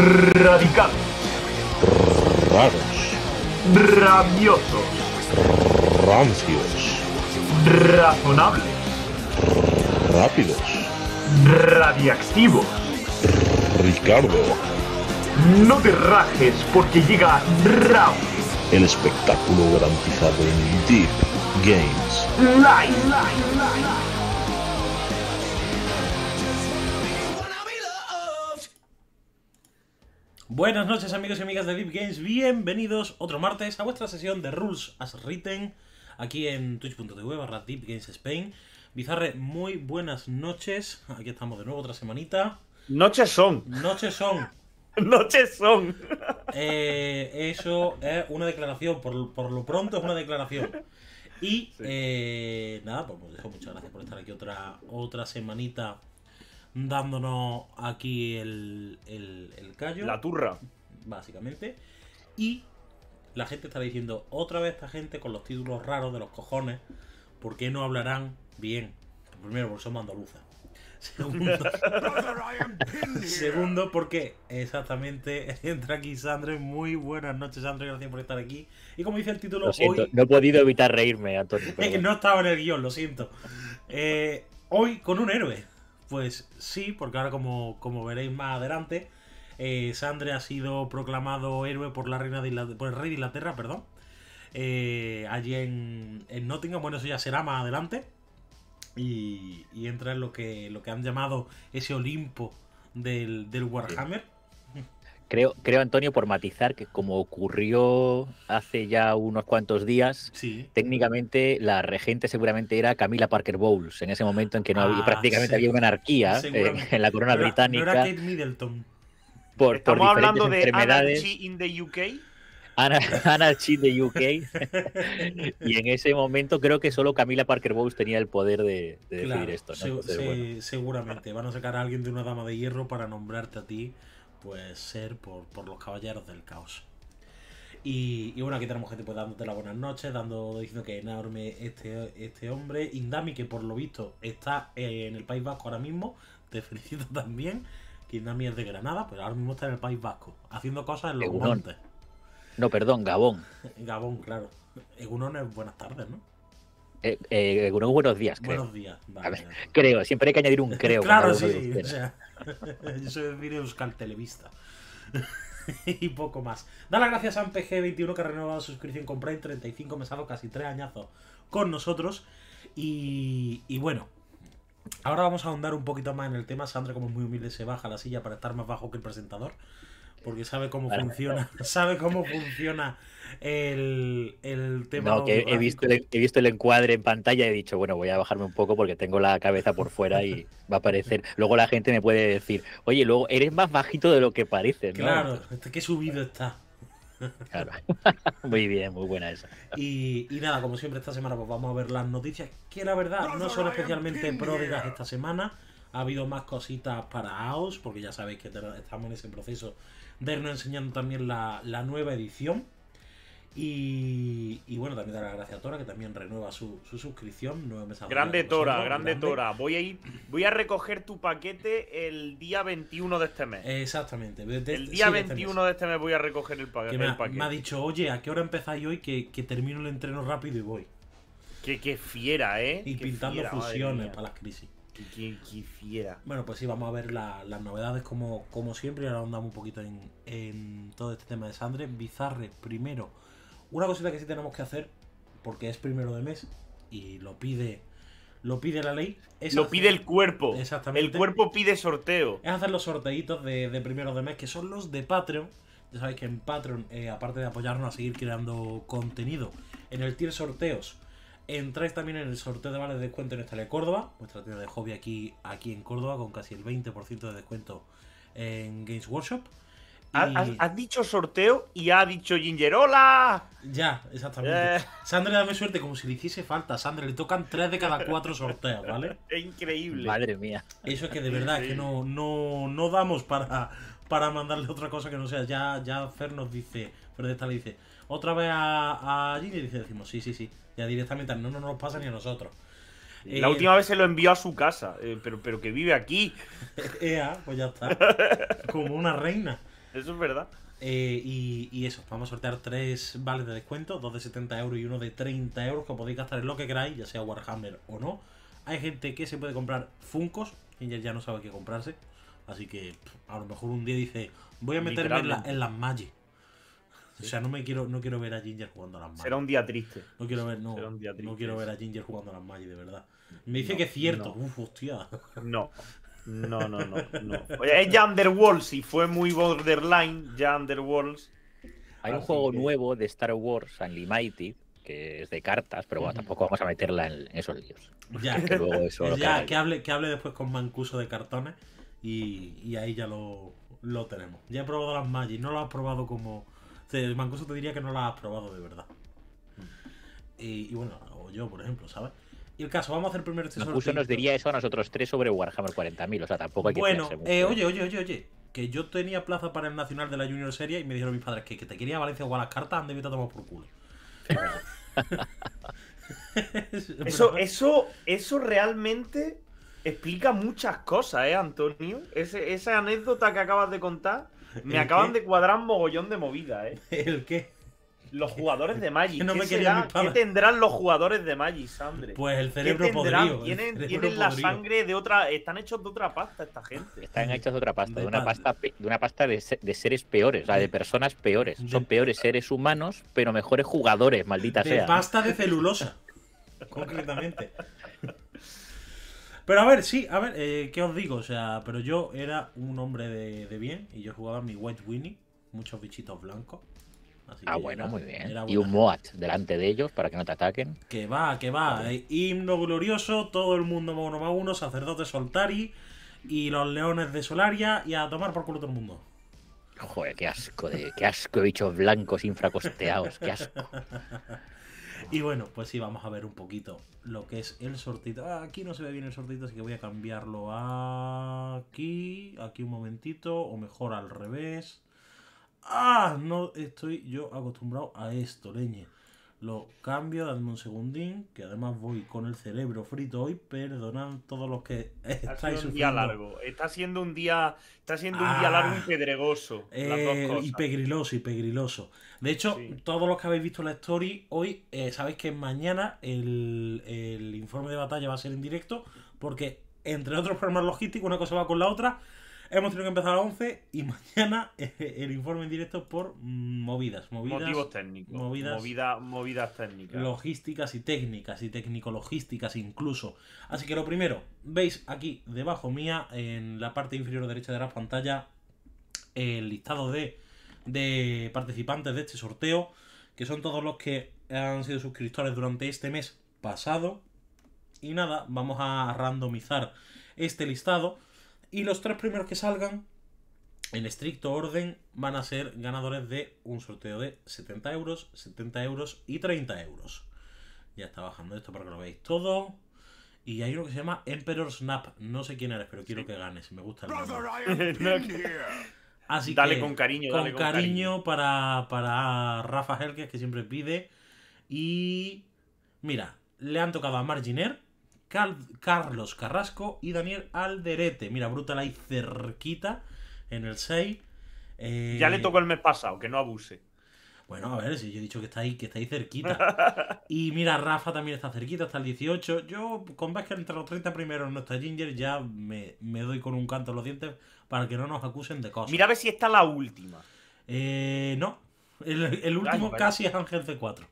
Radicales. Raros. Rabiosos. Rancios. Razonables. Rápidos. Radiactivos. Ricardo. No te rajes porque llega Raw El espectáculo garantizado en Deep Games. Live. Buenas noches amigos y amigas de Deep Games, bienvenidos otro martes a vuestra sesión de Rules as Written aquí en twitch.tv barra Deep Games Spain. Bizarre, muy buenas noches, aquí estamos de nuevo otra semanita. Noches son. Noches son, Noches son. Eh, eso es una declaración, por, por lo pronto es una declaración. Y eh, nada, pues dejo muchas gracias por estar aquí otra, otra semanita dándonos aquí el, el, el callo. La turra. básicamente. Y la gente está diciendo, otra vez esta gente con los títulos raros de los cojones, ¿por qué no hablarán bien? Primero, porque somos andaluzas. Segundo, segundo, porque exactamente entra aquí Sandre. Muy buenas noches, Sandre, gracias por estar aquí. Y como dice el título, Lo siento, hoy no he podido evitar reírme, Antonio. Eh, perdón. no estaba en el guion, lo siento. Eh, hoy con un héroe. Pues sí, porque ahora como, como veréis más adelante, eh, Sandre ha sido proclamado héroe por la reina de Inglaterra, por el rey de Inglaterra, perdón. Eh, allí en, en Nottingham, bueno, eso ya será más adelante. Y, y entra en lo que, lo que han llamado ese Olimpo del, del Warhammer. Creo, creo, Antonio, por matizar, que como ocurrió hace ya unos cuantos días, Sí. técnicamente la regente seguramente era Camila Parker Bowles, en ese momento en que no había, Ah, prácticamente sí. había una anarquía eh, en la corona No era- británica No era Kate Middleton. por, por hablando de enfermedades. Anarchy in the UK. Ana, Anarchy de UK. y en ese momento creo que solo Camila Parker Bowles tenía el poder de, de decidir Claro, esto. ¿no? se- Entonces, se- bueno. seguramente van a sacar a alguien de una dama de hierro para nombrarte a ti, pues ser por, por los caballeros del caos. Y, y bueno, aquí tenemos gente pues dándote las buenas noches, dando, diciendo que enorme este, este hombre. Indami, que por lo visto está en el País Vasco ahora mismo, te felicito también. Que Indami es de Granada, pero ahora mismo está en el País Vasco, haciendo cosas en los Egunon. montes. No, perdón, Gabón. Gabón, claro. Egunon es buenas tardes, ¿no? Eh, eh, unos buenos días, creo. Buenos días. Vale, A ver. Creo, siempre hay que añadir un creo. Claro, sí. O sea, yo soy decir Euskal Televista. y poco más. Da las gracias a MPG21 que ha renovado suscripción con Prime 35 mesados, casi 3 añazos con nosotros. Y, y bueno, ahora vamos a ahondar un poquito más en el tema. Sandra, como es muy humilde, se baja la silla para estar más bajo que el presentador. Porque sabe cómo funciona. Sabe cómo funciona el, el tema. No, que he visto, el, he visto el encuadre en pantalla y he dicho, bueno, voy a bajarme un poco porque tengo la cabeza por fuera y va a aparecer. Luego la gente me puede decir, oye, luego eres más bajito de lo que pareces, ¿no? Claro, este, qué subido está. Claro. muy bien, muy buena esa. Y, y nada, como siempre esta semana pues vamos a ver las noticias que la verdad no son especialmente pródigas esta semana. Ha habido más cositas para AOS, porque ya sabéis que estamos en ese proceso de irnos enseñando también la, la nueva edición. Y, y bueno, también dar las gracias a Tora, que también renueva su, su suscripción. Nueve meses Grande Tora, grande Tora. Voy a ir, voy a recoger tu paquete el día 21 de este mes. Exactamente. de- de- el sí, día de este 21 de este mes voy a recoger el. Que me paquete. me ha dicho, oye, ¿a qué hora empezáis hoy? Que, que termino el entreno rápido y voy. Qué, qué fiera, ¿eh? Y Qué pintando fiera, fusiones para las crisis. Qué fiera. Bueno, pues sí, vamos a ver la- las novedades como, como siempre y ahora andamos un poquito en, en todo este tema de Sandre. Bizarre, primero, una cosita que sí tenemos que hacer, porque es primero de mes y lo pide lo pide la ley. Es Lo hacer- pide el cuerpo. Exactamente. El cuerpo pide sorteo. Es hacer los sorteitos de, de primero de mes, que son los de Patreon. Ya sabéis que en Patreon, eh, aparte de apoyarnos a seguir creando contenido, en el tier sorteos, entráis también en el sorteo de vales de descuento en Estalia Córdoba, vuestra tienda de hobby aquí, aquí en Córdoba, con casi el 20% de descuento en Games Workshop. Has, Y- has- has dicho sorteo y ha dicho Ginger. ¡Hola! Ya, exactamente. Eh. Sandra, dame suerte, como si le hiciese falta. Sandra, le tocan 3 de cada 4 sorteos, ¿vale? Es increíble. Madre mía. Eso es que de verdad que no, no, no damos para, para mandarle otra cosa que no sea. Ya, ya Fer nos dice, Fer de esta le dice, otra vez a, a Ginny y dice, decimos, sí, sí, sí. Ya directamente no, no nos pasa ni a nosotros. La Eh, última vez se lo envió a su casa, eh, pero, pero que vive aquí. Ea, pues ya está. Como una reina. Eso es verdad. Eh, y, y eso, vamos a sortear tres vales de descuento, dos de 70 euros y uno de 30 euros, que podéis gastar en lo que queráis, ya sea Warhammer o no. Hay gente que se puede comprar Funcos, Ginger ya no sabe qué comprarse, así que pff, a lo mejor un día dice, voy a meterme en, la- en las Magic. O sea, no me quiero, no quiero ver a Ginger jugando a las Magic. Será un día triste. No quiero ver, no, será un día no quiero ver a Ginger jugando a las Magic, de verdad. Me dice No, que es cierto. no. Uf, hostia. No. No, no, no, no. Oye, es ya Underworlds y fue muy borderline, ya Underworlds. Hay un juego que- nuevo de Star Wars, Unlimited, que es de cartas, pero bueno, tampoco vamos a meterla en, en esos líos. Ya, Que luego eso lo ya que hable, que hable después con Mancuso de cartones y, y ahí ya lo, lo tenemos. Ya he probado las Magic, no lo has probado como. El Mancuso te diría que no las has probado de verdad. Y, y bueno, o yo, por ejemplo, ¿sabes? Y el caso, vamos a hacer primero este Incluso nos diría eso a nosotros tres sobre Warhammer 40.000, o sea, tampoco hay que Bueno, eh, oye, oye, oye, oye. Que yo tenía plaza para el Nacional de la Junior Series y me dijeron mis padres que, que te quería Valencia jugar las cartas, vete a tomar por culo. Eso, eso, eso realmente explica muchas cosas, ¿eh, Antonio? Ese- esa anécdota que acabas de contar, me ¿El acaban qué? de cuadrar mogollón de movida, ¿eh? ¿El qué? Los jugadores de Magic. No ¿Qué, será? ¿Qué tendrán los jugadores de Magic, Sandre? Pues el ¿Qué cerebro tendrán? podrido. Tienen, cerebro tienen la podrido. sangre de otra. Están hechos de otra pasta esta gente. Están hechos de otra pasta, De de una pa- pasta, de una pasta de, se- de seres peores, o sea, de personas peores. De- Son peores seres humanos, pero mejores jugadores, maldita De sea. pasta de celulosa. concretamente. Pero a ver, sí, a ver, eh, ¿qué os digo? O sea, pero yo era un hombre de, de bien y yo jugaba mi White Winnie, muchos bichitos blancos. Así Ah, bueno, era- muy bien. Y un Moat delante de ellos para que no te ataquen. Que va, que va. eh, himno glorioso, todo el mundo uno más uno, sacerdote Soltari y los leones de Solaria y a tomar por culo todo el mundo. Joder, qué asco de, qué asco de bichos blancos infracosteados, qué asco. Y bueno, pues sí, vamos a ver un poquito lo que es el sortito. Ah, aquí no se ve bien el sortito, así que voy a cambiarlo aquí, aquí un momentito, o mejor al revés. Ah, no estoy yo acostumbrado a esto, leñe. Lo cambio, dadme un segundín, que además voy con el cerebro frito hoy. Perdonad todos los que Está estáis siendo un día sufriendo. largo. Está siendo un día. Está siendo un día Ah. largo y pedregoso. las dos Eh, cosas. y pegriloso, y pegriloso. De hecho, Sí. todos los que habéis visto la story hoy, eh, sabéis que mañana el, el informe de batalla va a ser en directo, porque entre otros problemas logísticos, una cosa va con la otra. Hemos tenido que empezar a las 11 y mañana eh, el informe en directo por movidas, movidas Motivos técnicos. movidas- Movida- movidas técnicas. logísticas y técnicas y técnico-logísticas incluso. Así que lo primero, veis aquí debajo mía, en la parte inferior derecha de la pantalla, el listado de, de participantes de este sorteo, que son todos los que han sido suscriptores durante este mes pasado. Y nada, vamos a randomizar este listado. Y los tres primeros que salgan, en estricto orden, van a ser ganadores de un sorteo de 70 euros, 70 euros y 30 euros. Ya está bajando esto para que lo veáis todo. Y hay uno que se llama Emperor Snap. No sé quién eres, pero quiero que ganes. Me gusta el nombre. Así Dale que, con cariño, dale con cariño, para, para Rafa Helges, que siempre pide. Y mira, le han tocado a Marginer, Cal- Carlos Carrasco y Daniel Alderete. Mira, Brutal ahí cerquita en el 6. Eh, Ya le tocó el mes pasado, que no abuse. Bueno, a ver, si yo he dicho que está ahí, que está ahí cerquita. Y mira, Rafa también está cerquita, hasta el 18. Yo, con que entre los 30 primeros no está Ginger, ya me, me doy con un canto en los dientes para que no nos acusen de cosas. Mira a ver si está la última. Eh, no. El, el último casi es Ángel C4.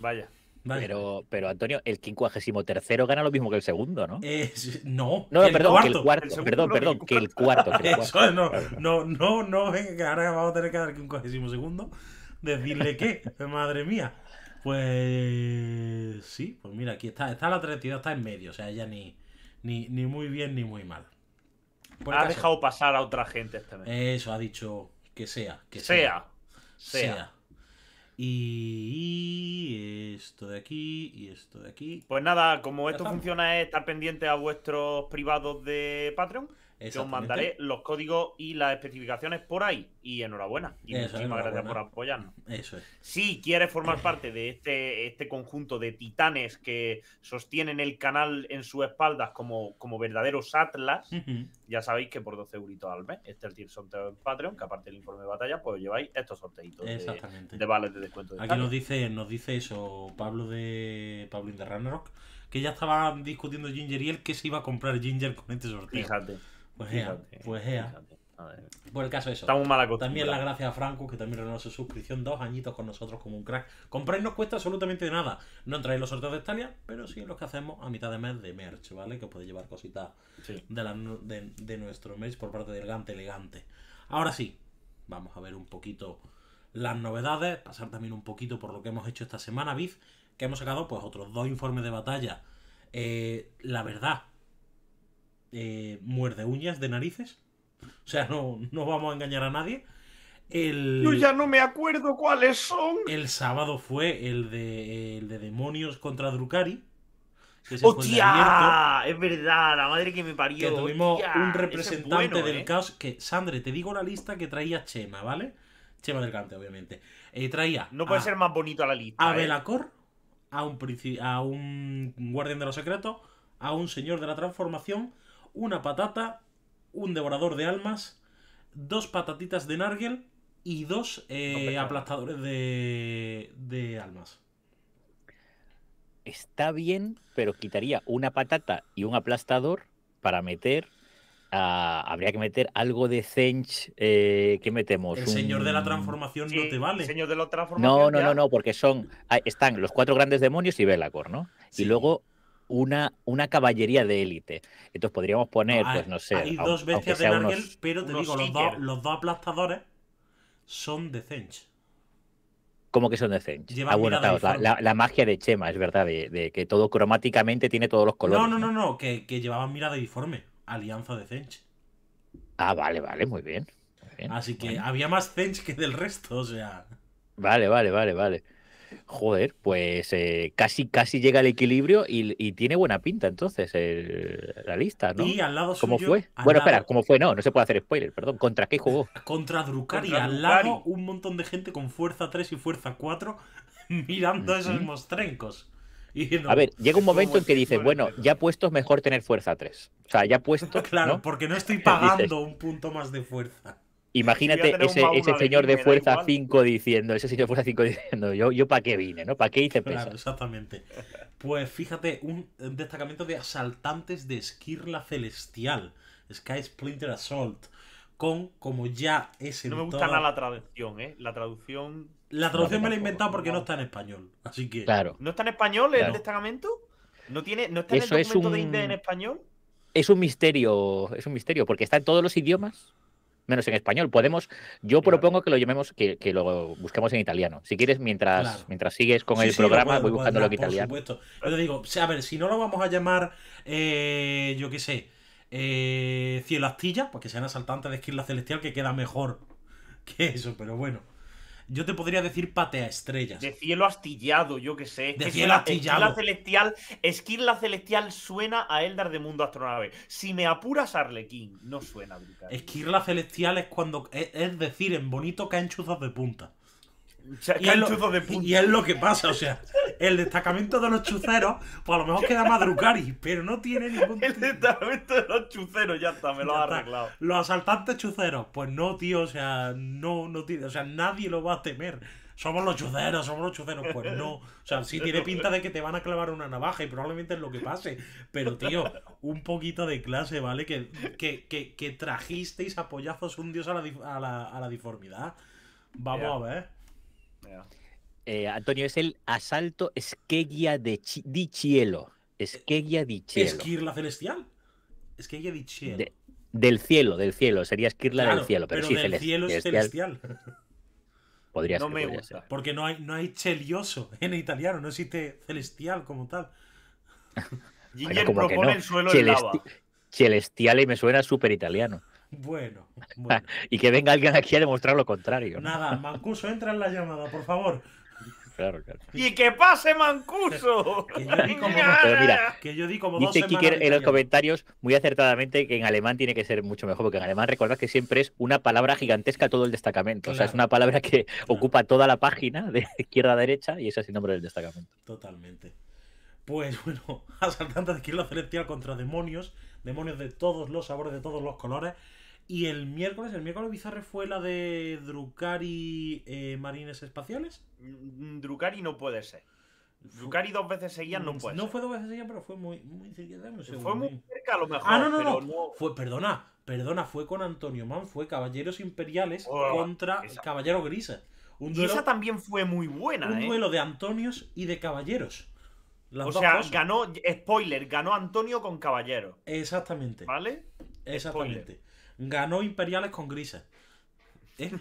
Vaya. Vale. Pero, pero Antonio, el 53 gana lo mismo que el segundo, ¿no? Eh, no, No, el perdón, cuarto. que el cuarto. El perdón, perdón, que el cuarto. que el Eso cuarto. es, no, no, no, no, venga, ahora vamos a tener que dar cogésimo segundo. Decirle qué, madre mía. Pues sí, pues mira, aquí está, está la 32, está en medio, o sea, ya ni, ni, ni muy bien ni muy mal. Por Ha caso, dejado pasar a otra gente este mes. Eso, ha dicho que sea, que sea. sea. Sea. Y esto de aquí, y esto de aquí. Pues nada, como esto funciona es estar pendiente a vuestros privados de Patreon, que os mandaré los códigos y las especificaciones por ahí. y enhorabuena. Y Eso, muchísimas gracias por apoyarnos. Eso es. Si quieres formar parte de este, este conjunto de titanes que sostienen el canal en sus espaldas como, como verdaderos atlas, ya sabéis que por 12 euritos al mes, este es el tier sorteo en Patreon, que aparte del informe de batalla, pues lleváis estos sorteitos de, Exactamente. de vales de descuento. De Aquí nos dice, nos dice eso Pablo de Pablo de Ragnarok, que ya estaban discutiendo Ginger y él que se iba a comprar Ginger con este sorteo. Fíjate. Pues ea, pues ea. Por el caso de eso. Estamos mal También las gracias a Franco, que también renovó su suscripción, dos añitos con nosotros como un crack. Comprar no cuesta absolutamente nada. No entráis en los sorteos de Italia, pero sí en los que hacemos a mitad de mes de merch, ¿vale? Que podéis llevar cositas Sí. de, la- de, de nuestro merch por parte del Gante Elegante. Ahora sí, vamos a ver un poquito las novedades, pasar también un poquito por lo que hemos hecho esta semana, Biz, que hemos sacado pues otros dos informes de batalla. Eh, la verdad, eh, muerde uñas de narices. O sea, no, no vamos a engañar a nadie. El, Yo ya no me acuerdo cuáles son. el sábado fue el de, el de demonios contra Drukari. que abierto. ¡Hostia! Es verdad, la madre que me parió. Que tuvimos hostia, un ese es representante bueno, del ¿eh? caos. Que, Sandre, te digo la lista que traía Chema, ¿vale? Chema del Cante, obviamente. Eh, traía No puede a, ser más bonito la lista. a ¿eh? Belacor, a un, a un guardián de los secretos, a un señor de la transformación, una patata, un devorador de almas, dos patatitas de Nargel y dos eh, No, aplastadores de, de almas. Está bien, pero quitaría una patata y un aplastador para meter. ah, habría que meter algo de Zench. Eh, ¿Qué metemos? El señor de la transformación Sí, no te vale. Señor de la transformación. No, no, ya. no, no, porque son. Están los cuatro grandes demonios y Belacor, ¿no? Sí. Y luego una, una caballería de élite. Entonces podríamos poner, hay, pues no sé. hay dos aunque bestias de sea Nargel, unos- pero te digo, los dos, Seeker. los dos aplastadores son de Zench. ¿Cómo que son de Zench? Llevan Ah, bueno, mirada claro, la, uniforme. la- la magia de Chema, es verdad, de, de que todo cromáticamente tiene todos los colores. No, no, no, no, que, que llevaban mirada uniforme. Alianza de Zench. Ah, vale, vale, muy bien. muy bien, Así que bueno. había más Zench que del resto, o sea. Vale, vale, vale, vale. Joder, pues eh, casi, casi llega al equilibrio y, y tiene buena pinta entonces el- la lista, ¿no? Y al lado ¿Cómo suyo, fue? al Bueno, lado- espera, ¿cómo fue? No, no se puede hacer spoiler, perdón. ¿Contra qué jugó? Contra Drukari, Contra al Drukari. lado un montón de gente con fuerza 3 y fuerza 4 mirando esos mostrencos. Y A ver, llega un momento en que dices, bueno, en ya puesto es mejor tener fuerza 3. O sea, ya puesto. claro, ¿no? porque no estoy pagando un punto más de fuerza. Imagínate ese, ese de señor de fuerza igual. 5 diciendo, ese señor de fuerza 5 diciendo, yo, yo para qué vine, ¿no? ¿Para qué hice pesas? Claro, exactamente. Pues fíjate, un destacamento de asaltantes de Esquirla Celestial, Sky Splinter Assault, con, como ya es en No me gusta toda- nada la traducción, ¿eh? La traducción. La traducción No, me la he inventado porque no está en español. Así que. Claro. ¿No está en español el Claro. destacamento? ¿No, tiene, ¿No está en Eso el es documento de un- Inde en español? Es un misterio, es un misterio, porque está en todos los idiomas, menos en español. Podemos, yo Claro. propongo que lo llamemos, que, que lo busquemos en italiano. Si quieres, mientras, Claro. mientras sigues con Sí, el sí, lo programa, puedo- voy lo puedo buscándolo en dar, por italiano. supuesto. Yo te digo, a ver, si no lo vamos a llamar, eh, yo qué sé, eh, Cielo Astilla, pues que sean asaltantes de Esquirla Celestial, que queda mejor que eso, pero bueno. Yo te podría decir patea estrellas. De cielo astillado, yo qué sé. De que cielo astillado. Esquirla celestial, Esquirla celestial suena a Eldar de Mundo Astronave. Si me apuras Arlequín, no suena brutal. Esquirla Celestial es cuando. Es, es decir, en bonito caen chuzos de punta. Y es, lo, canchuzos de punta. y es lo que pasa, o sea, el destacamento de los chuceros, pues a lo mejor queda Madrucari, pero no tiene ningún El destacamento de los chuceros, ya está, me lo ha arreglado. Los asaltantes chuceros, pues no, tío, o sea, no, no tiene, o sea, nadie lo va a temer. Somos los chuceros, somos los chuceros, pues no. O sea, sí tiene pinta de que te van a clavar una navaja y probablemente es lo que pase. Pero, tío, un poquito de clase, ¿vale? Que, que, que, que trajisteis a pollazos un dios a la, a la, a la diformidad. Vamos a ver. Eh, Antonio, es el asalto Scheggia de Chi- di Cielo. Scheggia di Cielo. Esquirla celestial. Es que hay que dicho. De- del cielo, del cielo. Sería Esquirla Claro, del cielo, pero, sí, del celest- cielo es celestial. celestial. Podría No ser, me podría gusta. ser. Porque no hay, no hay celioso en italiano, no existe celestial como tal. Ginger como que propone no. el suelo en lava. Celesti- Celestiale me suena súper italiano. Bueno, bueno. Y que venga alguien aquí a demostrar lo contrario. ¿no? Nada, Mancuso, entra en la llamada, por favor. Claro, claro. ¡Y que pase Mancuso! Que yo di como, Pero mira, que yo di como dos Dice semanas Kiker en los comentarios muy acertadamente que en alemán tiene que ser mucho mejor, porque en alemán recordad que siempre es una palabra gigantesca todo el destacamento. O sea, es una palabra que ocupa toda la página de izquierda a derecha y ese es el nombre del destacamento. Totalmente. Pues bueno, asaltantes de Kilo Celestial contra demonios, demonios de todos los sabores, de todos los colores. Y el miércoles, el miércoles Bizarre fue la de Drukari eh, Marines Espaciales. Mm, Drukari no puede ser. Drukari dos veces seguidas no puede No ser. fue dos veces seguidas, pero fue muy, muy cerquita, dame un Fue muy cerca a lo mejor, Ah, no, no, pero no. Fue, perdona, perdona, fue con Antonio Man, fue Caballeros Imperiales Oh, contra esa- Caballeros Grises. Un Y esa también fue muy buena, un ¿eh? duelo de Antonios y de Caballeros. Las O sea, cosas. ganó, spoiler, ganó Antonio con Caballero, Exactamente. ¿vale? Exactamente. Ganó Imperiales con grises. ¿Eh?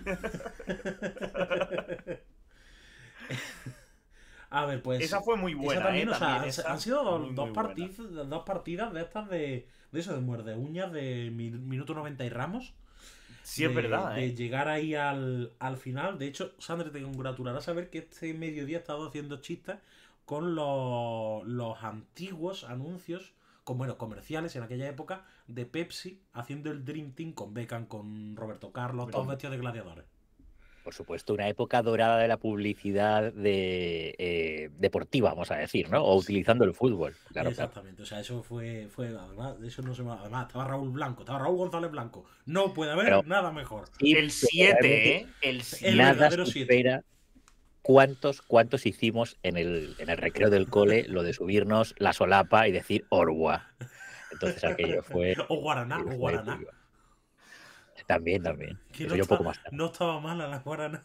A ver, pues. esa fue muy buena, también, ¿eh? o sea, han, esa han sido dos, muy, dos, partidas, dos partidas de estas de, de eso, de muerde uñas, de mi- minuto 90 y ramos. Sí, es verdad, De ¿eh? llegar ahí al, al final. De hecho, Sandra, te congratulará saber que este mediodía he estado haciendo chistes con los, los antiguos anuncios, como bueno, comerciales en aquella época, de Pepsi haciendo el Dream Team con Beckham, con Roberto Carlos, todos vestidos de gladiadores. Por supuesto, una época dorada de la publicidad de, eh, deportiva, vamos a decir, ¿no? O utilizando el fútbol. Claro, claro. Exactamente, o sea, eso fue, fue además, de eso no se me- además estaba Raúl Blanco, estaba Raúl González Blanco. No puede haber Pero- nada mejor. Y El 7, ¿eh? El 7. El nada verdadero siete. supera cuántos, cuántos hicimos en el, en el recreo del cole lo de subirnos la solapa y decir Orwa. Entonces aquello fue. O Guaraná, o Guaraná. También, también. Eso no, yo un está- poco más tarde. no estaba mala la Guaraná.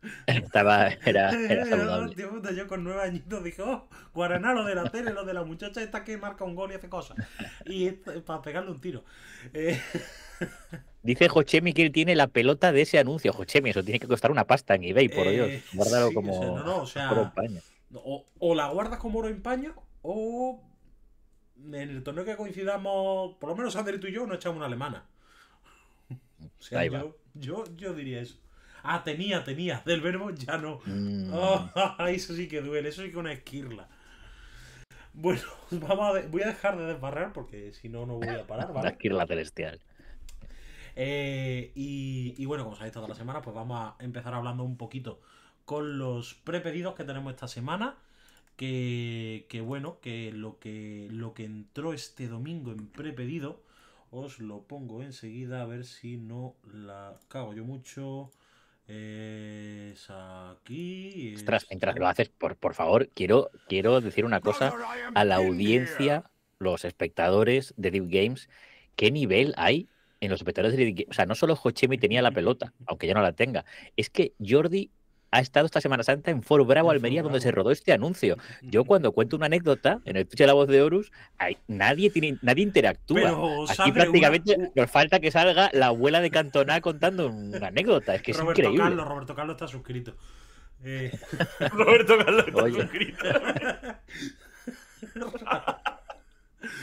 Estaba, era, era saludable. Tío, puta, yo con nueve añitos dije, oh, Guaraná, lo de la tele, lo de la muchacha esta que marca un gol y hace cosas. Y esto- para pegarle un tiro. Eh, Dice Jochemi que él tiene la pelota de ese anuncio. Jochemi, eso tiene que costar una pasta en eBay, por Eh, Dios. Guárdalo sí, como. o sea, no, no, o sea, oro en paño. o, o la guardas como oro en paño, o en el torneo que coincidamos, por lo menos Ander y tú y yo, nos echamos una alemana. O sea, Ahí va. yo, yo, yo diría eso. Ah, tenía, tenía. Del verbo ya no. Mm, Oh, eso sí que duele, eso sí que una esquirla. Bueno, vamos a de- voy a dejar de desbarrar porque si no, no voy a parar, ¿vale? esquirla celestial. Eh, y, y bueno, como sabéis toda la semana, pues vamos a empezar hablando un poquito con los prepedidos que tenemos esta semana. Que, que bueno, que lo que lo que entró este domingo en prepedido, os lo pongo enseguida a ver si no la cago yo mucho. Es aquí. es- Ostras, mientras lo haces, por, por favor, quiero, quiero decir una cosa a la audiencia, los espectadores de Deep Games. ¿Qué nivel hay en los espectadores de Deep Games? O sea, no solo Jochemi tenía la pelota, aunque ya no la tenga. Es que Jordi ha estado esta Semana Santa en Foro Bravo, Almería, donde se rodó este anuncio. Yo cuando cuento una anécdota en el Twitch de la voz de Horus, hay- nadie, tiene, nadie interactúa. Pero, Aquí prácticamente una- nos falta que salga la abuela de Cantona contando una anécdota. Es que es Roberto increíble. Carlos, Roberto Carlos está suscrito. Eh, Roberto Carlos está Oye. suscrito.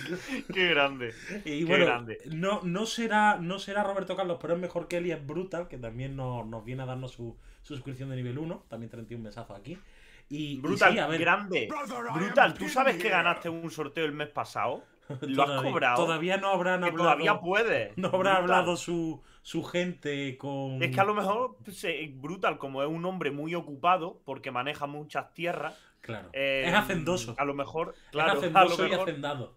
Qué grande. y Qué bueno, grande. no, no, será, no será Roberto Carlos, pero es mejor que Elias Brutal, que también nos, nos viene a darnos su, su suscripción de nivel 1. También 31 mesazos aquí. Y, y Brutal, sí, a ver, grande. Brutal, ¿tú sabes que ganaste un sorteo el mes pasado? ¿Lo has todavía- cobrado? Todavía no habrán hablado. todavía puedes. no habrá Brutal. hablado su, su gente con. Es que a lo mejor pues, eh, Brutal, como es un hombre muy ocupado, porque maneja muchas tierras. Claro. eh, es hacendoso. A lo mejor, es claro, a lo hacendoso y hacendado.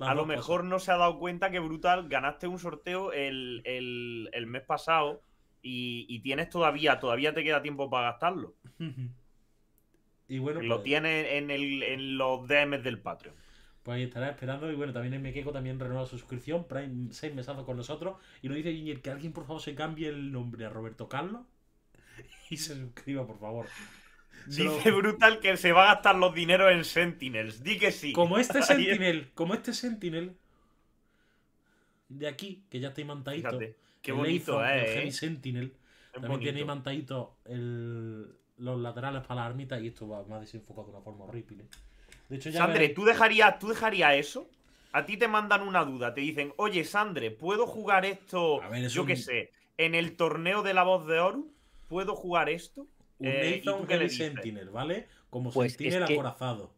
A lo mejor no se ha dado cuenta que Brutal ganaste un sorteo el, el- el mes pasado y, y tienes todavía, todavía te queda tiempo para gastarlo. y bueno, Lo pues- tienes en, el, en los DMs del Patreon. Pues ahí estará esperando. Y bueno, también en Mequeco también renueva su suscripción. Prime 6 mesazos con nosotros. Y nos dice Ginger que alguien por favor se cambie el nombre a Roberto Carlos. Y se suscriba, por favor. Lo- Dice Brutal que se va a gastar los dineros en Sentinels. Di que sí. Como este Sentinel, como este Sentinel de aquí, que ya está imantadito. Fíjate, qué el bonito, el eh. Heavy Sentinel. Es También bonito. tiene imantadito el, los laterales para la armita. Y esto va más desenfocado de una forma horrible. De hecho, ya Sandre, ¿tú dejarías, ¿tú eso? A ti te mandan una duda, te dicen, oye, Sandre, ¿puedo jugar esto, ver, yo un- qué sé, en el torneo de la voz de Oro? ¿Puedo jugar esto? Un Eh, ¿y tú Nathan Heavy? Sentinel, ¿vale? Como Pues es Sentinel que- acorazado.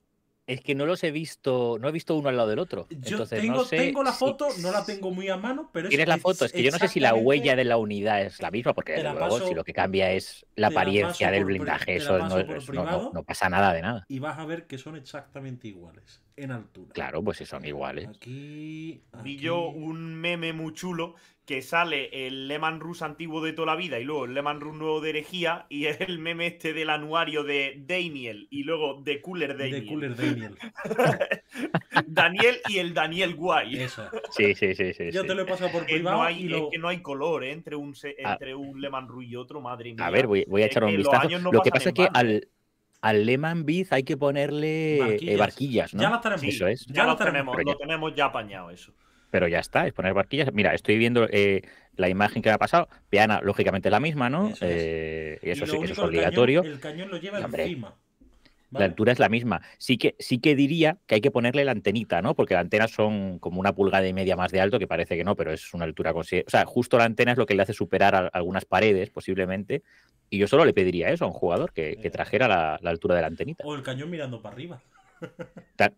Es que no los he visto, no he visto uno al lado del otro. Yo Entonces, tengo, no sé tengo la si- foto, no la tengo muy a mano, pero es Tienes la foto, es que yo no sé si la huella de la unidad es la misma, porque la luego paso- si lo que cambia es la apariencia del blindaje, eso, no, eso no- no pasa nada de nada. Y vas a ver que son exactamente iguales en altura. Claro, pues si son iguales. Aquí. Vi aquí. yo un meme muy chulo que sale el Lehman Rus antiguo de toda la vida y luego el Lehman Rus nuevo de herejía y es el meme este del anuario de Daniel y luego de Cooler De Daniel. Cooler Daniel. Daniel y el Daniel Guay. Eso. Sí, sí, sí, sí. Yo sí. te lo he pasado por privado no hay, y es lo. que no hay color ¿eh? entre un, Ah. entre un Lehman Rus y otro, madre mía. A ver, voy, voy a Es echar un vistazo. lo que pasa es que al, al Lehman Biz hay que ponerle eh, Barquillas. ¿no? Ya las tenemos. Eso es. Ya, Ya lo tenemos, tenemos, pero lo ya- tenemos ya apañado eso. Pero ya está, es poner barquillas. Mira, estoy viendo eh, la imagen que me ha pasado. Piana, lógicamente, es la misma, ¿no? Eso es. Eh, y eso, Y sí, eso es el obligatorio. Cañón, el cañón lo lleva hombre, encima. La altura es la misma. Sí que, sí que diría que hay que ponerle la antenita, ¿no? Porque la antena son como una pulgada y media más de alto, que parece que no, pero es una altura considerable. O sea, justo la antena es lo que le hace superar a- algunas paredes, posiblemente. Y yo solo le pediría eso a un jugador, que, que Eh. trajera la, la altura de la antenita. O el cañón mirando para arriba. Tan-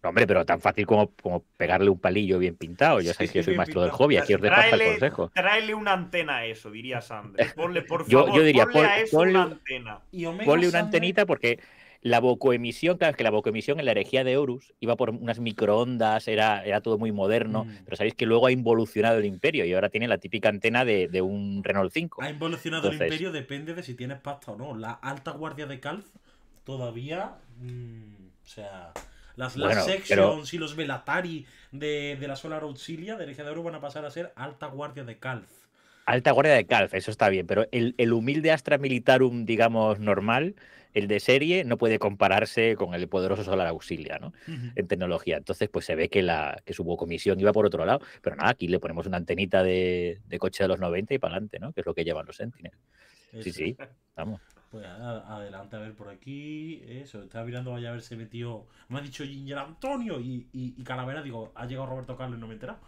no, hombre, pero tan fácil como, como pegarle un palillo bien pintado. Yo Sí, sabéis que yo soy maestro del pintado. hobby, aquí os dejo el Tráele- consejo. Tráele una antena a eso, diría Sandra. Ponle, por Yo- favor, yo diría, ponle a pon- eso ponle- una antena. Y Omega Ponle una Sandra- antenita porque la vocoemisión, claro, es que la vocoemisión en la herejía de Horus iba por unas microondas, era, era todo muy moderno, Mm. pero sabéis que luego ha involucionado el imperio y ahora tiene la típica antena de, de un Renault 5. Ha involucionado el imperio, depende de si tienes pasta o no. La alta guardia de Calf todavía. mm, o sea. Las Bueno, pero- Sections y los Velatari de, de la Solar Auxilia de Hereje de Oro van a pasar a ser alta guardia de Calf. Alta guardia de Calf, eso está bien, pero el, el humilde Astra Militarum, digamos, normal, el de serie, no puede compararse con el poderoso Solar Auxilia, ¿no? En tecnología. Entonces, pues se ve que, la, que su comisión iba por otro lado. Pero nada, aquí le ponemos una antenita de, de coche de los 90 y para adelante, ¿no? Que es lo que llevan los Sentinels. Sí, Eso. sí, vamos. Pues adelante a ver por aquí. Eso, estaba mirando vaya a ver si metió. Me ha dicho Ginger Antonio y, y, y Calavera. Digo, ha llegado Roberto Carlos y no me he enterado.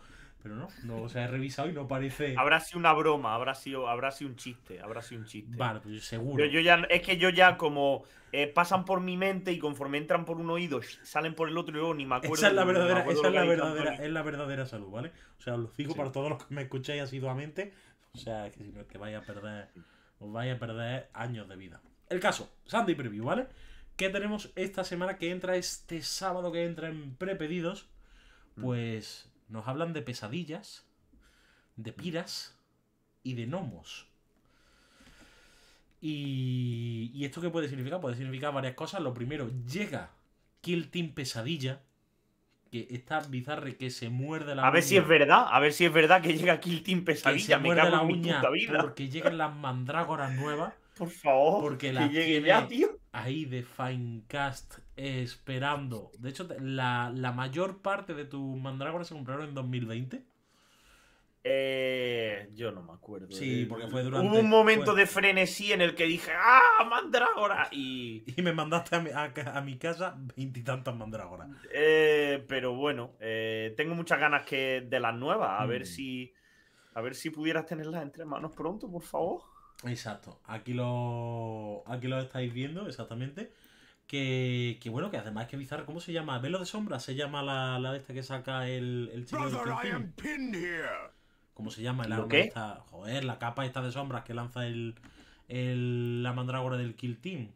Pero no, no o sea, he revisado y no parece. Habrá sido una broma, habrá sido, habrá sido un chiste, habrá sido un chiste. Vale, pues seguro. Yo, yo ya, es que yo ya como eh, pasan por mi mente y conforme entran por un oído salen por el otro y luego ni me acuerdo. Esa es la verdadera, esa es la verdadera, es la verdadera salud, ¿vale? O sea, lo digo Sí. para todos los que me escucháis asiduamente. O sea, que si no es que vaya a perder, os vaya a perder años de vida. El caso, Sunday Preview, ¿vale? ¿Qué tenemos esta semana que entra este sábado que entra en prepedidos? Pues nos hablan de pesadillas, de piras y de gnomos. Y, ¿Y esto qué puede significar? Puede significar varias cosas. Lo primero, llega Kill Team Pesadilla. Que está bizarre que se muerde la A ver uña, si es verdad, a ver si es verdad que llega Kill Team que se Pesadilla. Me muerde la uña vida. porque llegan las mandrágoras nuevas. Por favor, porque que llegue tiene- ya, tío. Ahí de Finecast esperando. De hecho, la, la mayor parte de tus mandrágoras se compraron en 2020. Eh, yo no me acuerdo. Sí, porque fue durante- Hubo un momento fue- de frenesí en el que dije, ¡ah, mandrágora! Y. Y me mandaste a mi, a ca- a mi casa veintitantas mandrágoras. eh, pero bueno, eh, tengo muchas ganas que de las nuevas. A ver Mm. si. A ver si pudieras tenerlas entre manos pronto, por favor. Exacto, aquí lo, aquí lo estáis viendo exactamente. Que, que bueno, que además que bizarro, ¿cómo se llama? ¿Velo de sombra? Se llama la, la de esta que saca el, el chico del Kill Team. ¿Cómo se llama? El ¿Lo arma qué? esta. Joder, la capa esta de sombras que lanza el, el la mandrágora del Kill Team.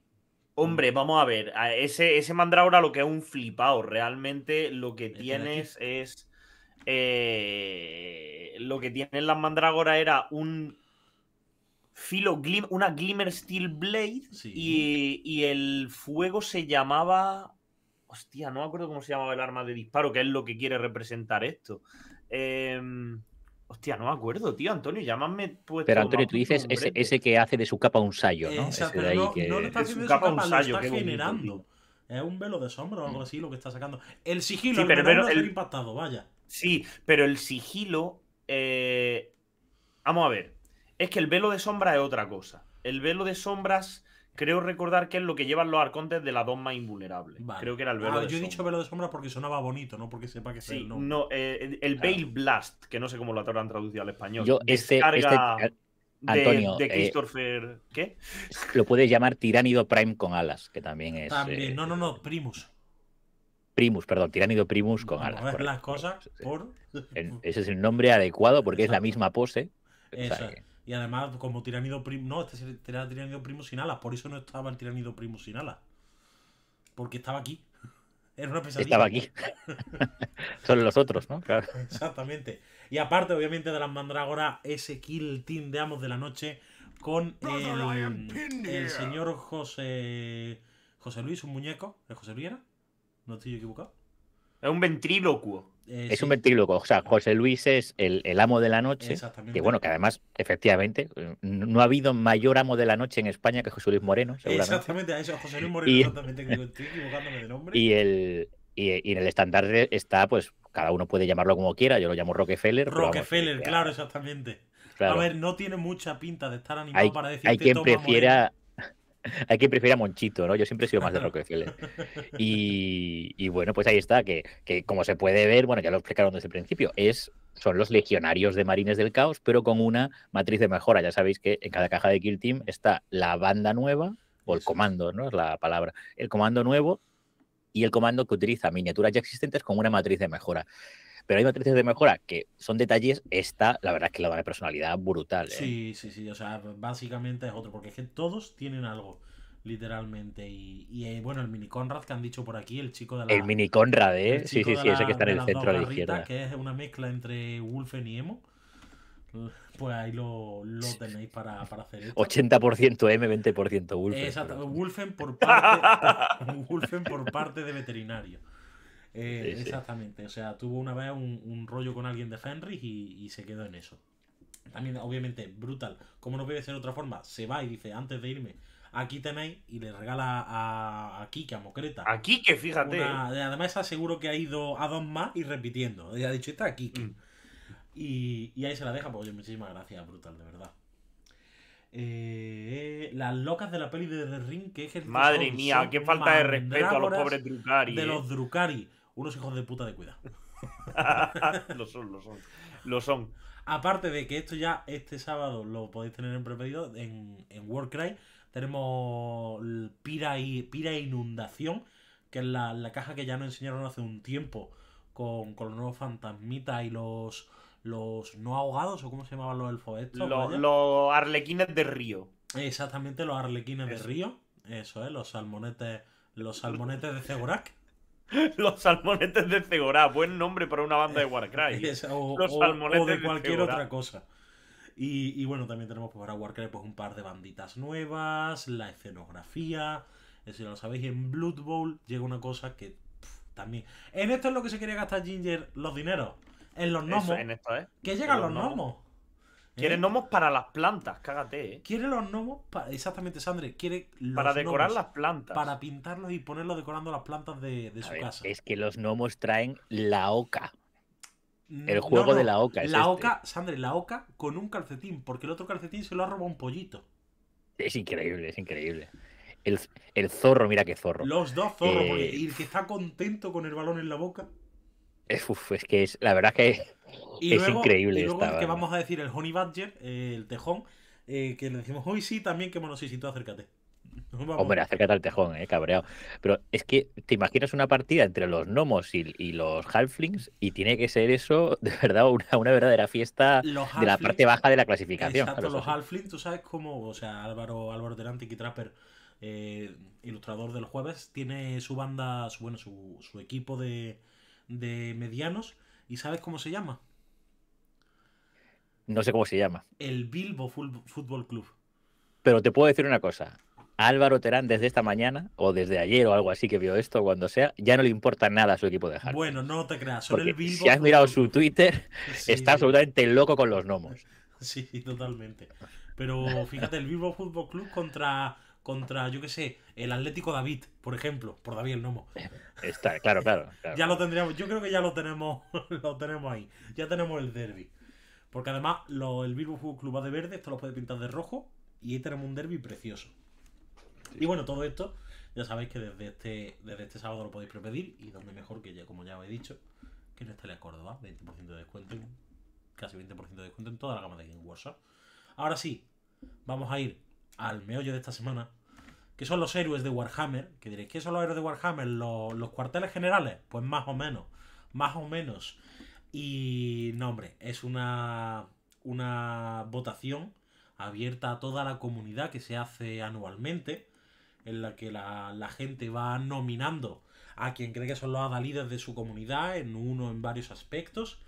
Hombre, vamos a ver. a Ese, ese mandrágora lo que es un flipado. Realmente lo que tienes es. eh, lo que tienen las mandrágoras era un filo, glim- una Glimmer Steel Blade. Sí. Y, y el fuego se llamaba. Hostia, no me acuerdo cómo se llamaba el arma de disparo, que es lo que quiere representar esto. Em, hostia, no me acuerdo, tío. Antonio, llámame. Pues, Pero Antonio, tú dices ese, ese que hace de su capa un sayo, ¿no? Exacto, ese de ahí no, que... no lo está Es haciendo de su capa, un capa, lo sallo, está bonito, generando. Es un velo de sombra o algo así lo que está sacando. El sigilo, Sí, pero- pero el- impactado, vaya. Sí, pero el sigilo. eh, Vamos a ver. Es que el velo de sombra es otra cosa. El velo de sombras, creo recordar que es lo que llevan los arcontes de la doma invulnerable. Vale. Creo que era el velo Ah, de yo he dicho sombra. velo de sombra porque sonaba bonito, no porque sepa que es Sí, el no, eh, el Claro. Veil Blast, que no sé cómo lo habrán traducido al español. Yo este, Descarga- este, De, Antonio, de eh, Christopher. ¿Qué? Lo puedes llamar Tiránido Prime con alas, que también es. También, eh, no, no, no, Primus. Primus, perdón, Tiránido Primus con Vamos alas. a ver correcto, las cosas por. El- Ese es el nombre adecuado porque es la misma pose. o sea que- Y además, como tiranido Primus. No, este era tiranido Primus sin alas. Por eso no estaba el tiranido Primus sin alas. Porque estaba aquí. Era una pesadilla. estaba aquí. Son los otros, ¿no? Claro. Exactamente. Y aparte, obviamente, de las mandrágoras, ese kill team de Amos de la Noche con el, el señor José. José Luis, un muñeco. ¿Es José Luis era? ¿No estoy equivocado? Es un ventrílocuo. Eh, Es sí, un ventríloco. O sea, José Luis es el, el amo de la noche. Exactamente. Que bueno, que además, efectivamente, no ha habido mayor amo de la noche en España que José Luis Moreno, seguramente. Exactamente, a eso, José Luis Moreno, Y- exactamente, que estoy equivocándome de nombre. Y el, y, y en el estandarte está, pues, cada uno puede llamarlo como quiera. Yo lo llamo Rockefeller. vamos, Rockefeller, claro, exactamente. claro. A ver, no tiene mucha pinta de estar animado hay, para decirte hay quien toma prefiera. Hay quien prefiera Monchito, ¿no? Yo siempre he sido más de Rockefeller. Y, y bueno, pues ahí está, que, que como se puede ver, bueno, ya lo explicaron desde el principio, es, son los legionarios de Marines del Caos, pero con una matriz de mejora. Ya sabéis que en cada caja de Kill Team está la banda nueva, o el comando, ¿no? Es la palabra. El comando nuevo y el comando que utiliza miniaturas ya existentes con una matriz de mejora. Pero hay matrices de mejora que son detalles, esta, la verdad es que la da de personalidad brutal. ¿eh? Sí, sí, sí. O sea, básicamente es otro. Porque es que todos tienen algo, literalmente. Y, y, eh, bueno, el mini Conrad que han dicho por aquí, el chico de la. El mini Conrad, ¿eh? Sí, sí, sí, ese que está en el centro a la izquierda. Que es una mezcla entre Wolfen y Emo. Pues ahí lo, lo tenéis para, para hacer esto. 80% M, 20% Wolfen. Exacto, Wolfen por parte, Wolfen por parte de veterinario. Eh, Sí, sí. Exactamente, o sea, tuvo una vez un, un rollo con alguien de Fenris y, y se quedó en eso. También, obviamente, brutal. Como no puede ser de otra forma, se va y dice, antes de irme, aquí tenéis y le regala a, a Kiki, a Mocreta. Aquí que fíjate. una- además, aseguro que ha ido a dos más y repitiendo. Ella ha dicho, está aquí. Mm. Y, y ahí se la deja, pues oye, muchísimas gracias, brutal, de verdad. Eh, las locas de la peli de The Ring, que es que Madre mía, qué falta de respeto a los pobres Drukari. De eh. los Drukari, unos hijos de puta de cuidado. lo son, lo son. Lo son. Aparte de que esto ya este sábado lo podéis tener en prepedido en, en Warcry, tenemos Pira, y, Pira Inundación, que es la, la caja que ya nos enseñaron hace un tiempo con, con los nuevos fantasmitas y los, los no ahogados, o cómo se llamaban los elfos estos. Los arlequines de río. Exactamente, los arlequines de río. Eso es, los salmonetes, los salmonetes de Cegorak. Los salmonetes de Cegorá. Buen nombre para una banda de Warcry. Es- o, Los salmonetes o de de cualquier otra cosa. Y, y bueno, también tenemos pues, para Warcraft pues, un par de banditas nuevas, la escenografía. Eso ya lo sabéis. En Blood Bowl llega una cosa que también. En esto es lo que se quería gastar Ginger los dineros. En los gnomos. Eso, en esto, ¿eh? que llegan en los los gnomos. gnomos. ¿Eh? Quieren gnomos para las plantas, cágate, ¿eh? Quiere los gnomos. pa- Exactamente, Sandre. Quiere los Para decorar gnomos las plantas. Para pintarlos y ponerlos decorando las plantas de, su ver, casa. es que los gnomos traen la oca. Mm, el juego de la oca es La este. oca, Sandre, la oca con un calcetín, porque el otro calcetín se lo ha robado un pollito. Es increíble, es increíble. El, el zorro, mira qué zorro. Los dos zorros, Eh, porque- y el que está contento con el balón en la boca. Es, uf, es que es, la verdad que Y Es luego, increíble Y luego esta el que vamos a decir, el Honey Badger, eh, el tejón, eh, que le decimos, hoy sí, también que mono, sí, sí, tú acércate. Vamos. Hombre, acércate al tejón, eh, cabreado. Pero es que te imaginas una partida entre los gnomos y, y los halflings y tiene que ser eso, de verdad, una, una verdadera fiesta de la halflings- parte baja de la clasificación. Exacto, los eso sí. Halfling, tú sabes cómo, o sea, Álvaro, Álvaro Tiki Trapper, eh, ilustrador del jueves, tiene su banda, su, bueno, su, su equipo de, de medianos, ¿y sabes cómo se llama? No sé cómo se llama. El Bilbo Fútbol Club. Pero te puedo decir una cosa. Álvaro Terán desde esta mañana, o desde ayer o algo así que vio esto, cuando sea, ya no le importa nada a su equipo de halflings. Bueno, no te creas, Porque el Bilbo si has mirado su Twitter. Sí, está absolutamente loco con los gnomos. Sí, totalmente. Pero fíjate, el Bilbo Fútbol Club contra, contra, yo qué sé, el Atlético David, por ejemplo, por David el Nomo. Está, claro, claro. claro. Ya lo tendríamos, yo creo que ya lo tenemos, lo tenemos ahí. Ya tenemos el derby. Porque además lo- el Bilbo Fútbol Club va de verde, esto lo puede pintar de rojo y ahí tenemos un derby precioso. Y bueno, todo esto, ya sabéis que desde este, desde este sábado lo podéis prepedir y donde mejor que ya, como ya os he dicho, que en Estalia Córdoba, 20% de descuento, en- casi 20% de descuento en toda la gama de Game Workshop. Ahora sí, vamos a ir al meollo de esta semana, que son los héroes de Warhammer. Que diréis, ¿qué son los héroes de Warhammer? ¿Los, los cuarteles generales? Pues más o menos, más o menos. Y no, hombre, es una, una votación abierta a toda la comunidad que se hace anualmente, en la que la, la gente va nominando a quien cree que son los adalides de su comunidad, en uno en varios aspectos.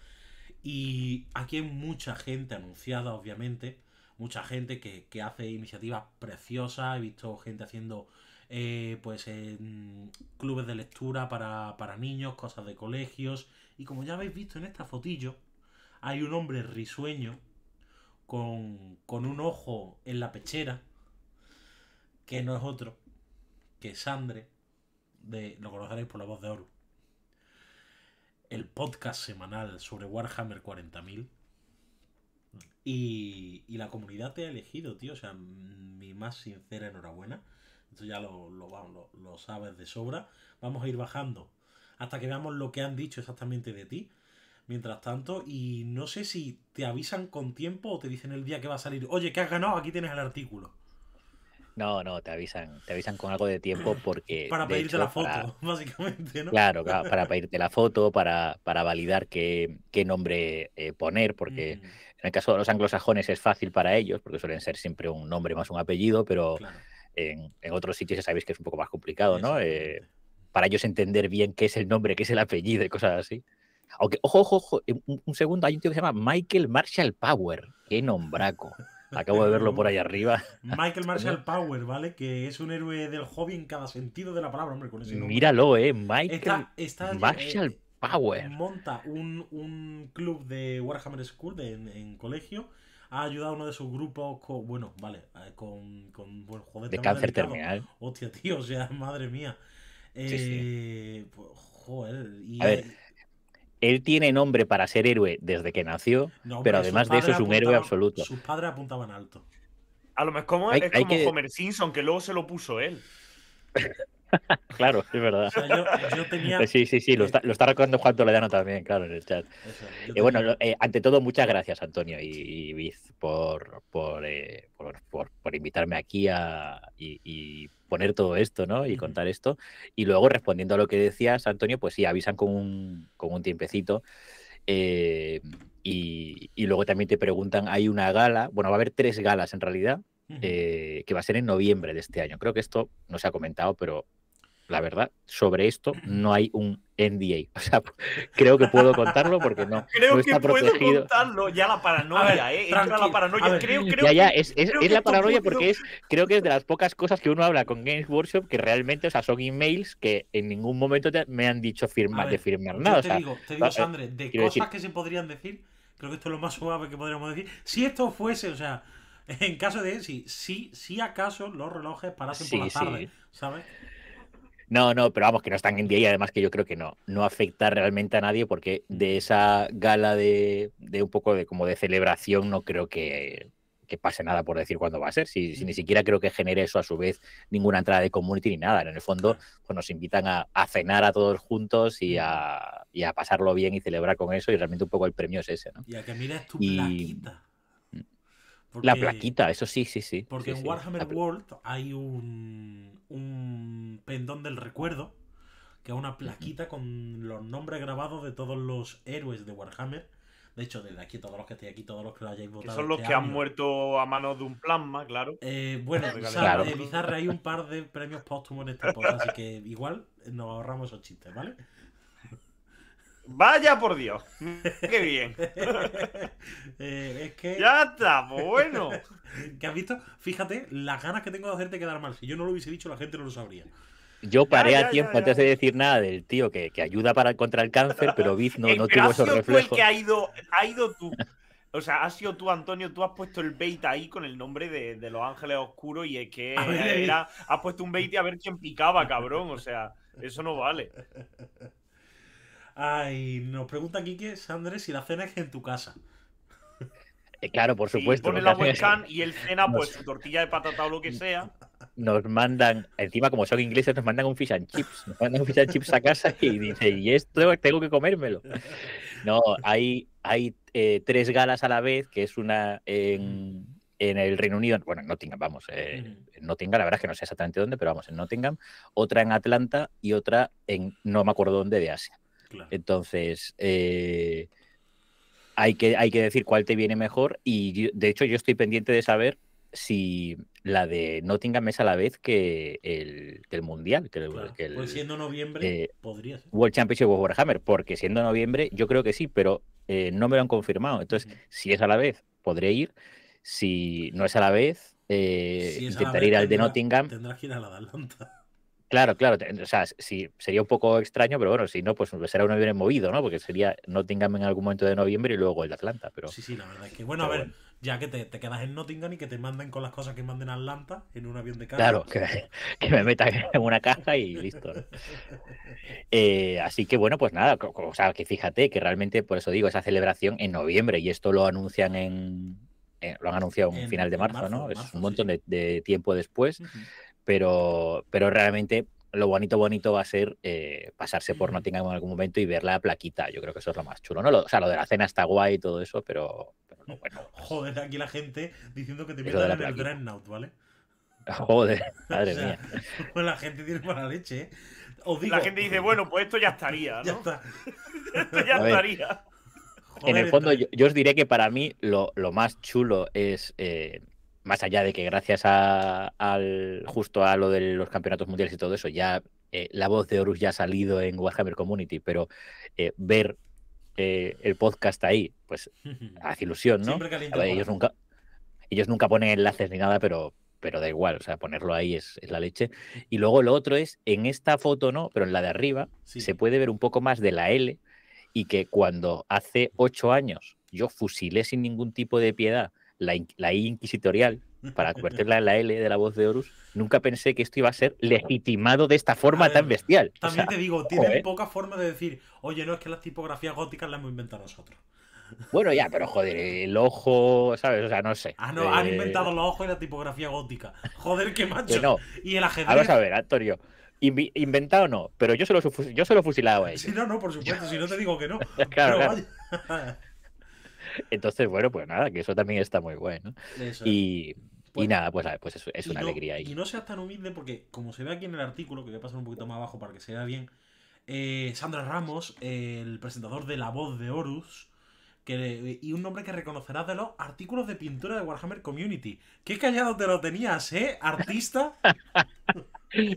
Y aquí hay mucha gente anunciada, obviamente. Mucha gente que, que hace iniciativas preciosas. He visto gente haciendo eh, pues en clubes de lectura para, para niños, cosas de colegios. Y como ya habéis visto en esta fotillo, hay un hombre risueño con, con un ojo en la pechera, que no es otro que Sandre, de, lo conoceréis por la voz de Oru. El podcast semanal sobre Warhammer 40.000. Y, y la comunidad te ha elegido, tío. O sea, mi más sincera enhorabuena. Esto ya lo, lo, lo- lo sabes de sobra. Vamos a ir bajando hasta que veamos lo que han dicho exactamente de ti. Mientras tanto, y no sé si te avisan con tiempo o te dicen el día que va a salir. Oye, que has ganado, aquí tienes el artículo. No, no, te avisan, te avisan con algo de tiempo porque. Para pedirte hecho, la foto, para- básicamente, ¿no? Claro, claro, para pedirte la foto, para, para validar qué, qué nombre eh, poner, porque Mm, en el caso de los anglosajones es fácil para ellos, porque suelen ser siempre un nombre más un apellido, pero claro, en, en otros sitios ya sabéis que es un poco más complicado, ¿no? Eh, para ellos entender bien qué es el nombre, qué es el apellido y cosas así. Aunque, ojo, ojo, ojo, un, un segundo, hay un tío que se llama Michael Marshall Power. Qué nombraco. Acabo de verlo por ahí arriba. Michael Marshall Power, ¿vale? Que es un héroe del hobby en cada sentido de la palabra, hombre, con ese nombre. Míralo, eh, Michael Está, está, Marshall eh, Power. monta un, un club de Warhammer School de- en, en colegio. Ha ayudado a uno de sus grupos con, bueno, vale, eh, con, con bueno, joder, De cáncer delicado. terminal. Hostia, tío, o sea, madre mía. Sí, sí. Eh, pues, joder. Y, A ver, Él tiene nombre para ser héroe desde que nació, no, pero además de eso es un héroe absoluto. Sus padres apuntaban alto. A lo mejor es hay como que- Homer Simpson, que luego se lo puso él. Claro, es verdad. O sea, yo, yo tenía. Sí, sí, sí, lo está, lo está recordando Juan Toledano también, claro, en el chat. eso, Y bueno, eh, ante todo, muchas gracias, Antonio y, y Biz, por, por, eh, por, por- por invitarme aquí a, y, y poner todo esto, ¿no? Y contar esto. Y luego, respondiendo a lo que decías, Antonio, pues sí, avisan con un, con un tiempecito. eh, y, y luego también te preguntan, hay una gala, bueno, va a haber tres galas en realidad, eh, que va a ser en noviembre de este año. Creo que esto no se ha comentado, pero la verdad, sobre esto no hay un NDA. O sea, creo que puedo contarlo porque no, Creo no que está puedo protegido. contarlo. Ya la paranoia, ver, ¿eh? Entra la paranoia. Ver, creo, creo Ya, ya, que- es, es- creo es que la paranoia puedo- porque es, creo que es de las pocas cosas que uno habla con Games Workshop que realmente, o sea, son emails que en ningún momento te- me han dicho firma, ver, de firmar yo nada. O te sea, digo, te digo, eh, Sandre, de cosas decir- que se podrían decir, creo que esto es lo más suave que podríamos decir. Si esto fuese, o sea, en caso de si, si, si acaso los relojes parasen por la sí. tarde, ¿sabes? No, no, pero vamos, que no están en día y además que yo creo que no, no afecta realmente a nadie porque de esa gala de, de un poco de como de celebración no creo que, que pase nada por decir cuándo va a ser. Si, si ni siquiera creo que genere eso a su vez ninguna entrada de community ni nada. En el fondo, pues nos invitan a, a cenar a todos juntos y a, y a pasarlo bien y celebrar con eso y realmente un poco el premio es ese, ¿no? Y a que mires tu Y- plaquita. La plaquita, eso sí, sí, sí. Porque sí, en sí. Warhammer World hay un, un pendón del recuerdo, que es una plaquita con los nombres grabados de todos los héroes de Warhammer. De hecho, desde aquí, todos los que estéis aquí, todos los que lo hayáis Que votado. son los este que han muerto a manos de un plasma, claro. Eh, bueno, Claro. eh, Bizarre, hay un par de premios póstumos en este podcast, así que igual nos ahorramos esos chistes, ¿vale? Vaya por Dios. Qué bien. Eh, es que, Ya está, pues bueno. que has visto, fíjate, las ganas que tengo de hacerte quedar mal. Si yo no lo hubiese dicho, la gente no lo sabría. Yo paré ya, a ya, tiempo ya. antes de decir nada del tío que, que ayuda para contra el cáncer, pero Biz no, Eh, no tuvo has esos sido tú el reflejos. que ha ido, ha ido tú. O sea, has sido tú, Antonio, tú has puesto el bait ahí con el nombre de, de los ángeles oscuros y es que ver, era, has puesto un bait y a ver quién picaba, cabrón. O sea, eso no vale. Ay, nos pregunta Kike, Sandre, si la cena es en tu casa. Eh, claro, por supuesto. pone lo la webcam y él cena Nos- pues su tortilla de patata o lo que sea. nos mandan, encima como son ingleses, nos mandan un fish and chips. Nos mandan un fish and chips a casa y dice, y esto tengo que comérmelo. No, hay, hay eh, tres galas a la vez, que es una en, en el Reino Unido, bueno, en Nottingham, vamos, eh, en Nottingham, la verdad es que no sé exactamente dónde, pero vamos, en Nottingham, otra en Atlanta y otra en no me acuerdo dónde de Asia. Claro. Entonces, eh, hay, que, hay que decir cuál te viene mejor y yo- de hecho yo estoy pendiente de saber si la de Nottingham es a la vez que el, que el Mundial, que el, Claro, que el pues siendo noviembre, eh, podría ser. World Championship of Warhammer, porque siendo noviembre yo creo que sí, pero eh, no me lo han confirmado. Entonces, si es a la vez, podré ir. Si no es a la vez, eh, Si intentaré ir al de Nottingham. Tendrás que ir a la de Atlanta. Claro, claro. O sea, sí, sería un poco extraño, pero bueno, si no, pues será un noviembre movido, ¿no? Porque sería Nottingham en algún momento de noviembre y luego el de Atlanta. Pero Sí, sí, la verdad es que, bueno, a pero ver, ya que te, te quedas en Nottingham y que te manden con las cosas que manden a Atlanta en un avión de carga. claro, que, que me metan en una caja y listo. ¿no? Eh, así que bueno, pues nada, o sea, que fíjate que realmente, por eso digo, esa celebración en noviembre y esto lo anuncian en, en- lo han anunciado en En- final de marzo, marzo, ¿no? es un montón sí. de, de tiempo después. Pero, pero realmente lo bonito, bonito va a ser eh, pasarse por. Nottingham en algún momento y ver la plaquita. Yo creo que eso es lo más chulo, ¿no? Lo- o sea, lo de la cena está guay y todo eso, pero, pero lo bueno. pues, Joder, aquí la gente diciendo que te la en el. Dreadnought, ¿vale? Joder, madre O sea, mía. pues la gente tiene mala leche, ¿eh? Os digo, La gente dice, bueno, pues esto ya estaría, ya ¿no? está. Esto ya estaría. En el fondo, yo os diré que para mí lo, lo más chulo es, eh, más allá de que gracias a, al, justo a lo de los campeonatos mundiales y todo eso, ya eh, la voz de Horus ya ha salido en Warhammer Community, pero eh, ver eh, el podcast ahí, pues hace ilusión, ¿no? Ver, el ellos nunca, ellos nunca ponen enlaces ni nada, pero, pero da igual, o sea, ponerlo ahí es, es la leche. Y luego lo otro es, en esta foto no, pero en la de arriba, Sí. se puede ver un poco más de la L y que cuando hace ocho años yo fusilé sin ningún tipo de piedad la, la I inquisitorial para convertirla en la L de la voz de Horus, nunca pensé que esto iba a ser legitimado de esta forma ver, tan bestial. O También sea, te digo, tienen joder. poca forma de decir, oye, no, es que las tipografías góticas las hemos inventado nosotros. Bueno, ya, pero joder, el ojo, ¿sabes? O sea, no sé. Ah, no, han Eh, inventado los ojos y la tipografía gótica. Joder, qué macho. que no. Y el ajedrez. Vamos a ver, Antonio. inventado no, pero yo se lo, yo se lo fusilado a ellos. Sí, no, no, por supuesto, si no te digo que no. Claro, Pero claro. vaya. Entonces, bueno, pues nada, que eso también está muy bueno. Eso. Y, y Pues- nada, pues, pues es, es una no- alegría ahí. Y no seas tan humilde porque, como se ve aquí en el artículo, que voy a pasar un poquito más abajo para que se vea bien, eh, Sandra Ramos, eh, el presentador de La Voz de Horus, que, y un nombre que reconocerás de los artículos de pintura de Warhammer Community. Qué callado te lo tenías, ¿eh? Artista.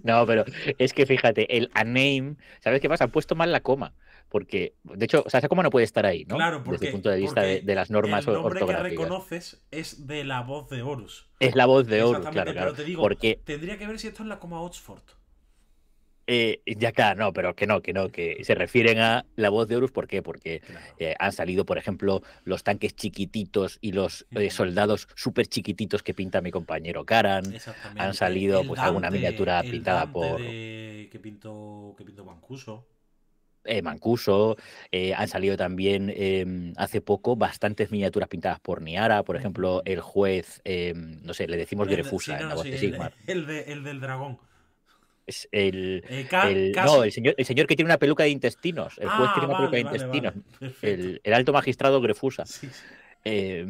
No, pero es que fíjate, el a name, ¿sabes qué pasa? Han puesto mal la coma. Porque, de hecho, o sea, esa coma no puede estar ahí, ¿no? Claro, Desde porque- el punto de vista de, las normas el nombre que reconoces es de La Voz de Horus. Es la voz de Horus, Exactamente, claro, pero claro. te digo, Porque, Tendría que ver si esto es la coma Oxford. eh, ya claro, no, pero que no, que no, que se refieren a la voz de Horus, ¿por qué? Porque Claro. eh, han salido, por ejemplo, los tanques chiquititos y los eh, soldados súper chiquititos que pinta mi compañero Karan. Exactamente. han salido, El pues, alguna miniatura pintada Dante por- de- que pintó que pintó Mancuso. Eh, Mancuso, eh, han salido también eh, hace poco bastantes miniaturas pintadas por Niara, por ejemplo, el juez, eh, no sé, le decimos El Grefusa sí, en la voz sí, de Sigmar. El, de, el del dragón. Es el, Eh, el- no, el señor, el señor que tiene una peluca de intestinos, el juez Ah, tiene una vale, peluca de vale, intestinos, vale, el, el alto magistrado Grefusa. Sí, sí. eh,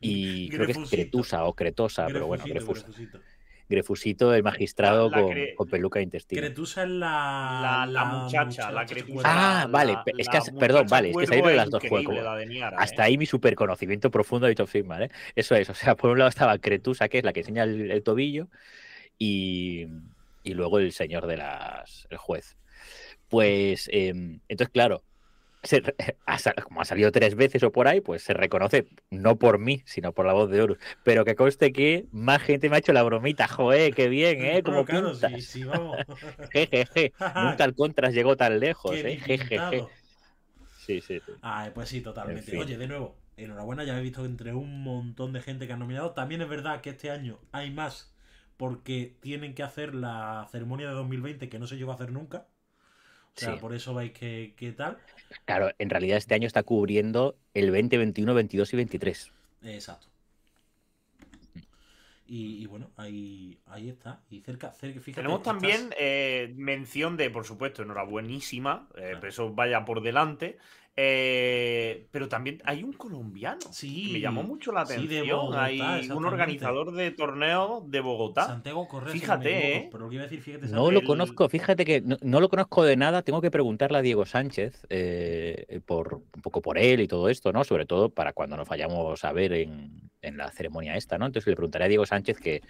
y creo que es. Cretusa o Cretosa, pero bueno, Grefusa. Grefusito. Grefusito, el magistrado La- la con, cre- con peluca de intestinos. Cretusa es la, La, la muchacha, la que Cretusa. Ah, la- vale, es que has- perdón, vale, es que es las dos juegos. Niara, Hasta ¿eh? ahí mi super conocimiento profundo de Age of Sigmar, ¿eh? Eso es, o sea, por un lado estaba Cretusa, que es la que enseña el, el tobillo, y, y luego el señor de las. el juez. Pues, em, entonces, claro, se como ha salido tres veces o por ahí, pues se reconoce, no por mí, sino por la voz de Horus. Pero que conste que más gente me ha hecho la bromita, joder, qué bien, ¿eh? Como claro, sí, pintas. sí, vamos. Jejeje, nunca el contras llegó tan lejos, Qué ¿eh? Jejeje. Sí, sí, sí. Ah, pues sí, totalmente. fin. Oye, de nuevo, enhorabuena, ya he visto entre un montón de gente que han nominado. También es verdad que este año hay más porque tienen que hacer la ceremonia de 2020 que no se llegó a hacer nunca. O sea, Sí. por eso veis que, que tal. Claro, en realidad este año está cubriendo el 20, 21, 22 y 23. Exacto. Y, y bueno, ahí, ahí está. Y cerca, cerca fíjate. Tenemos estás- también eh, mención de, por supuesto, enhorabuenísima, eh, Claro. pero eso vaya por delante. Eh, pero también hay un colombiano. Sí, que me llamó mucho la sí, de atención. Bogotá, hay un organizador de torneos de Bogotá. Santiago Correa. Fíjate, ¿eh? Pero lo que iba a decir, fíjate, No lo el- conozco, fíjate que no, no lo conozco de nada. Tengo que preguntarle a Diego Sánchez eh, por un poco por él y todo esto, ¿no? Sobre todo para cuando nos vayamos a ver en, en la ceremonia esta, ¿no? Entonces le preguntaré a Diego Sánchez, que,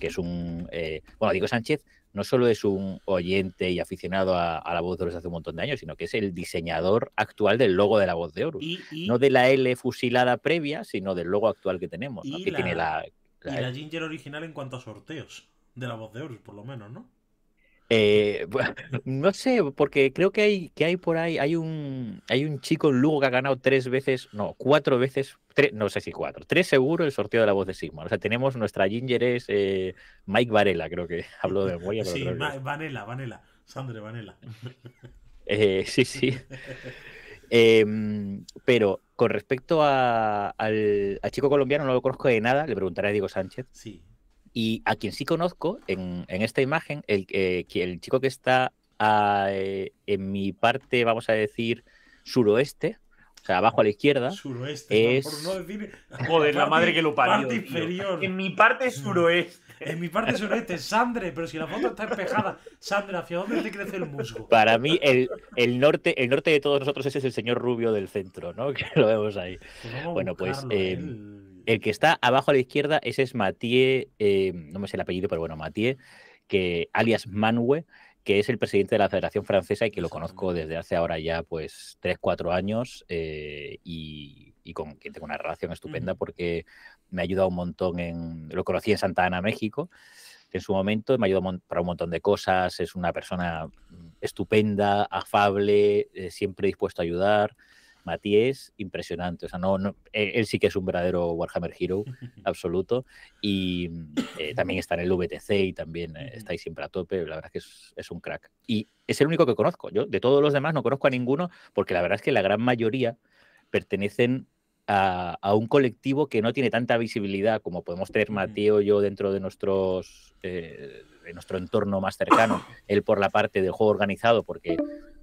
que es un. eh, bueno, Diego Sánchez no solo es un oyente y aficionado a, a la voz de Horus hace un montón de años, sino que es el diseñador actual del logo de la voz de Horus. Y, y, No de la L fusilada previa, sino del logo actual que tenemos, ¿no? Y Que la- tiene la. y la Ginger original en cuanto a sorteos. De la voz de Horus, por lo menos, ¿no? Eh, no sé, porque creo que hay, que hay por ahí, hay un, hay un chico en Lugo que ha ganado tres veces, no, cuatro veces, tres, no sé si cuatro, tres seguro el sorteo de la voz de Sigma. O sea, tenemos nuestra Ginger es eh, Mike Varela, creo que hablo de memoria, Sí, es. Vanela, Vanela. Sandre Vanela. Eh, sí, sí. Em, pero con respecto a- al, al chico colombiano, no lo conozco de nada, le preguntaré a Diego Sánchez. Sí. Y a quien sí conozco en, en esta imagen, el, eh, el chico que está a, eh, en mi parte, vamos a decir, suroeste, o sea, abajo a la izquierda, Suroeste. Es- Por no decir. Joder, la madre que lo parió. Parte tío. inferior. En mi parte suroeste. En mi parte suroeste, Sandre, pero si la foto está espejada. Sandre, ¿hacia dónde te crece el musgo? para mí el, el norte, el norte de todos nosotros ese es el señor rubio del centro, ¿no? Que lo vemos ahí. Pues Bueno, pues, eh, el- que está abajo a la izquierda, ese es Mathieu, eh, no me sé el apellido, pero bueno, Mathieu, que, alias Manue, que es el presidente de la Federación Francesa y que lo conozco desde hace ahora ya pues 3, 4 años eh, y, y con quien tengo una relación estupenda porque me ha ayudado un montón en, lo conocí en Santa Ana, México, en su momento, me ha ayudado para un montón de cosas, es una persona mm, estupenda, afable, eh, siempre dispuesto a ayudar. Matías, impresionante. O sea, no, no- él, él sí que es un verdadero Warhammer Hero absoluto. Y mm, eh, también está en el VTC y también eh, está ahí siempre a tope. La verdad es que es, es un crack. Y es el único que conozco. Yo, de todos los demás, no conozco a ninguno, porque la verdad es que la gran mayoría pertenecen a, a un colectivo que no tiene tanta visibilidad como podemos tener. Mateo y yo dentro de nuestros eh, de nuestro entorno más cercano. Él por la parte del juego organizado, porque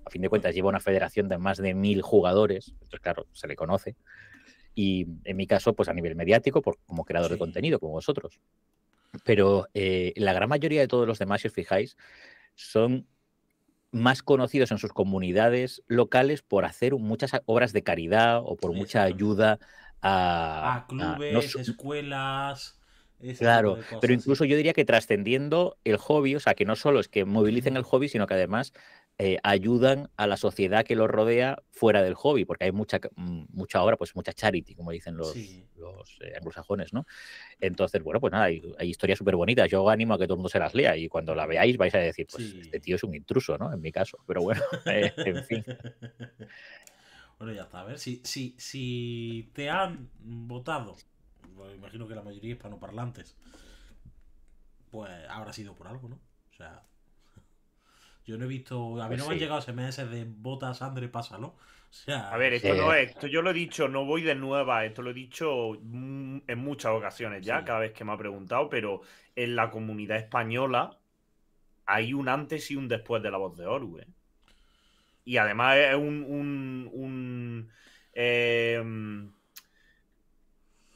a fin de cuentas lleva una federación de más de mil jugadores, entonces claro, se le conoce. Y en mi caso, pues a nivel mediático, por, como creador de contenido, como vosotros. Pero eh, la gran mayoría de todos los demás, si os fijáis, son más conocidos en sus comunidades locales por hacer muchas a- obras de caridad o por mucha ayuda a, a a- clubes, no so- escuelas. Claro, cosas, pero sí. incluso yo diría que trascendiendo el hobby, o sea, que no solo es que movilicen el hobby, sino que además eh, ayudan a la sociedad que los rodea fuera del hobby, porque hay mucha, mm, mucha obra, pues mucha charity, como dicen los, Sí. los eh, anglosajones, ¿no? Entonces, bueno, pues nada, hay, hay historias súper bonitas. Yo animo a que todo el mundo se las lea y cuando la veáis vais a decir, pues Sí. este tío es un intruso, ¿no? En mi caso, pero bueno, eh, en fin. Bueno, ya está. A ver, si, si, si te han votado, pues imagino que la mayoría hispanoparlantes, pues habrá sido por algo, ¿no? O sea, yo no he visto, a mí Pues no me han llegado SMS de vota Sandre, pásalo. O sea, A ver, esto no es, esto yo lo he dicho, no voy de nueva, esto lo he dicho mm, en muchas ocasiones ya, Sí. cada vez que me ha preguntado, pero en la comunidad española hay un antes y un después de la voz de Oru, ¿eh? Y además es un. un, un, eh,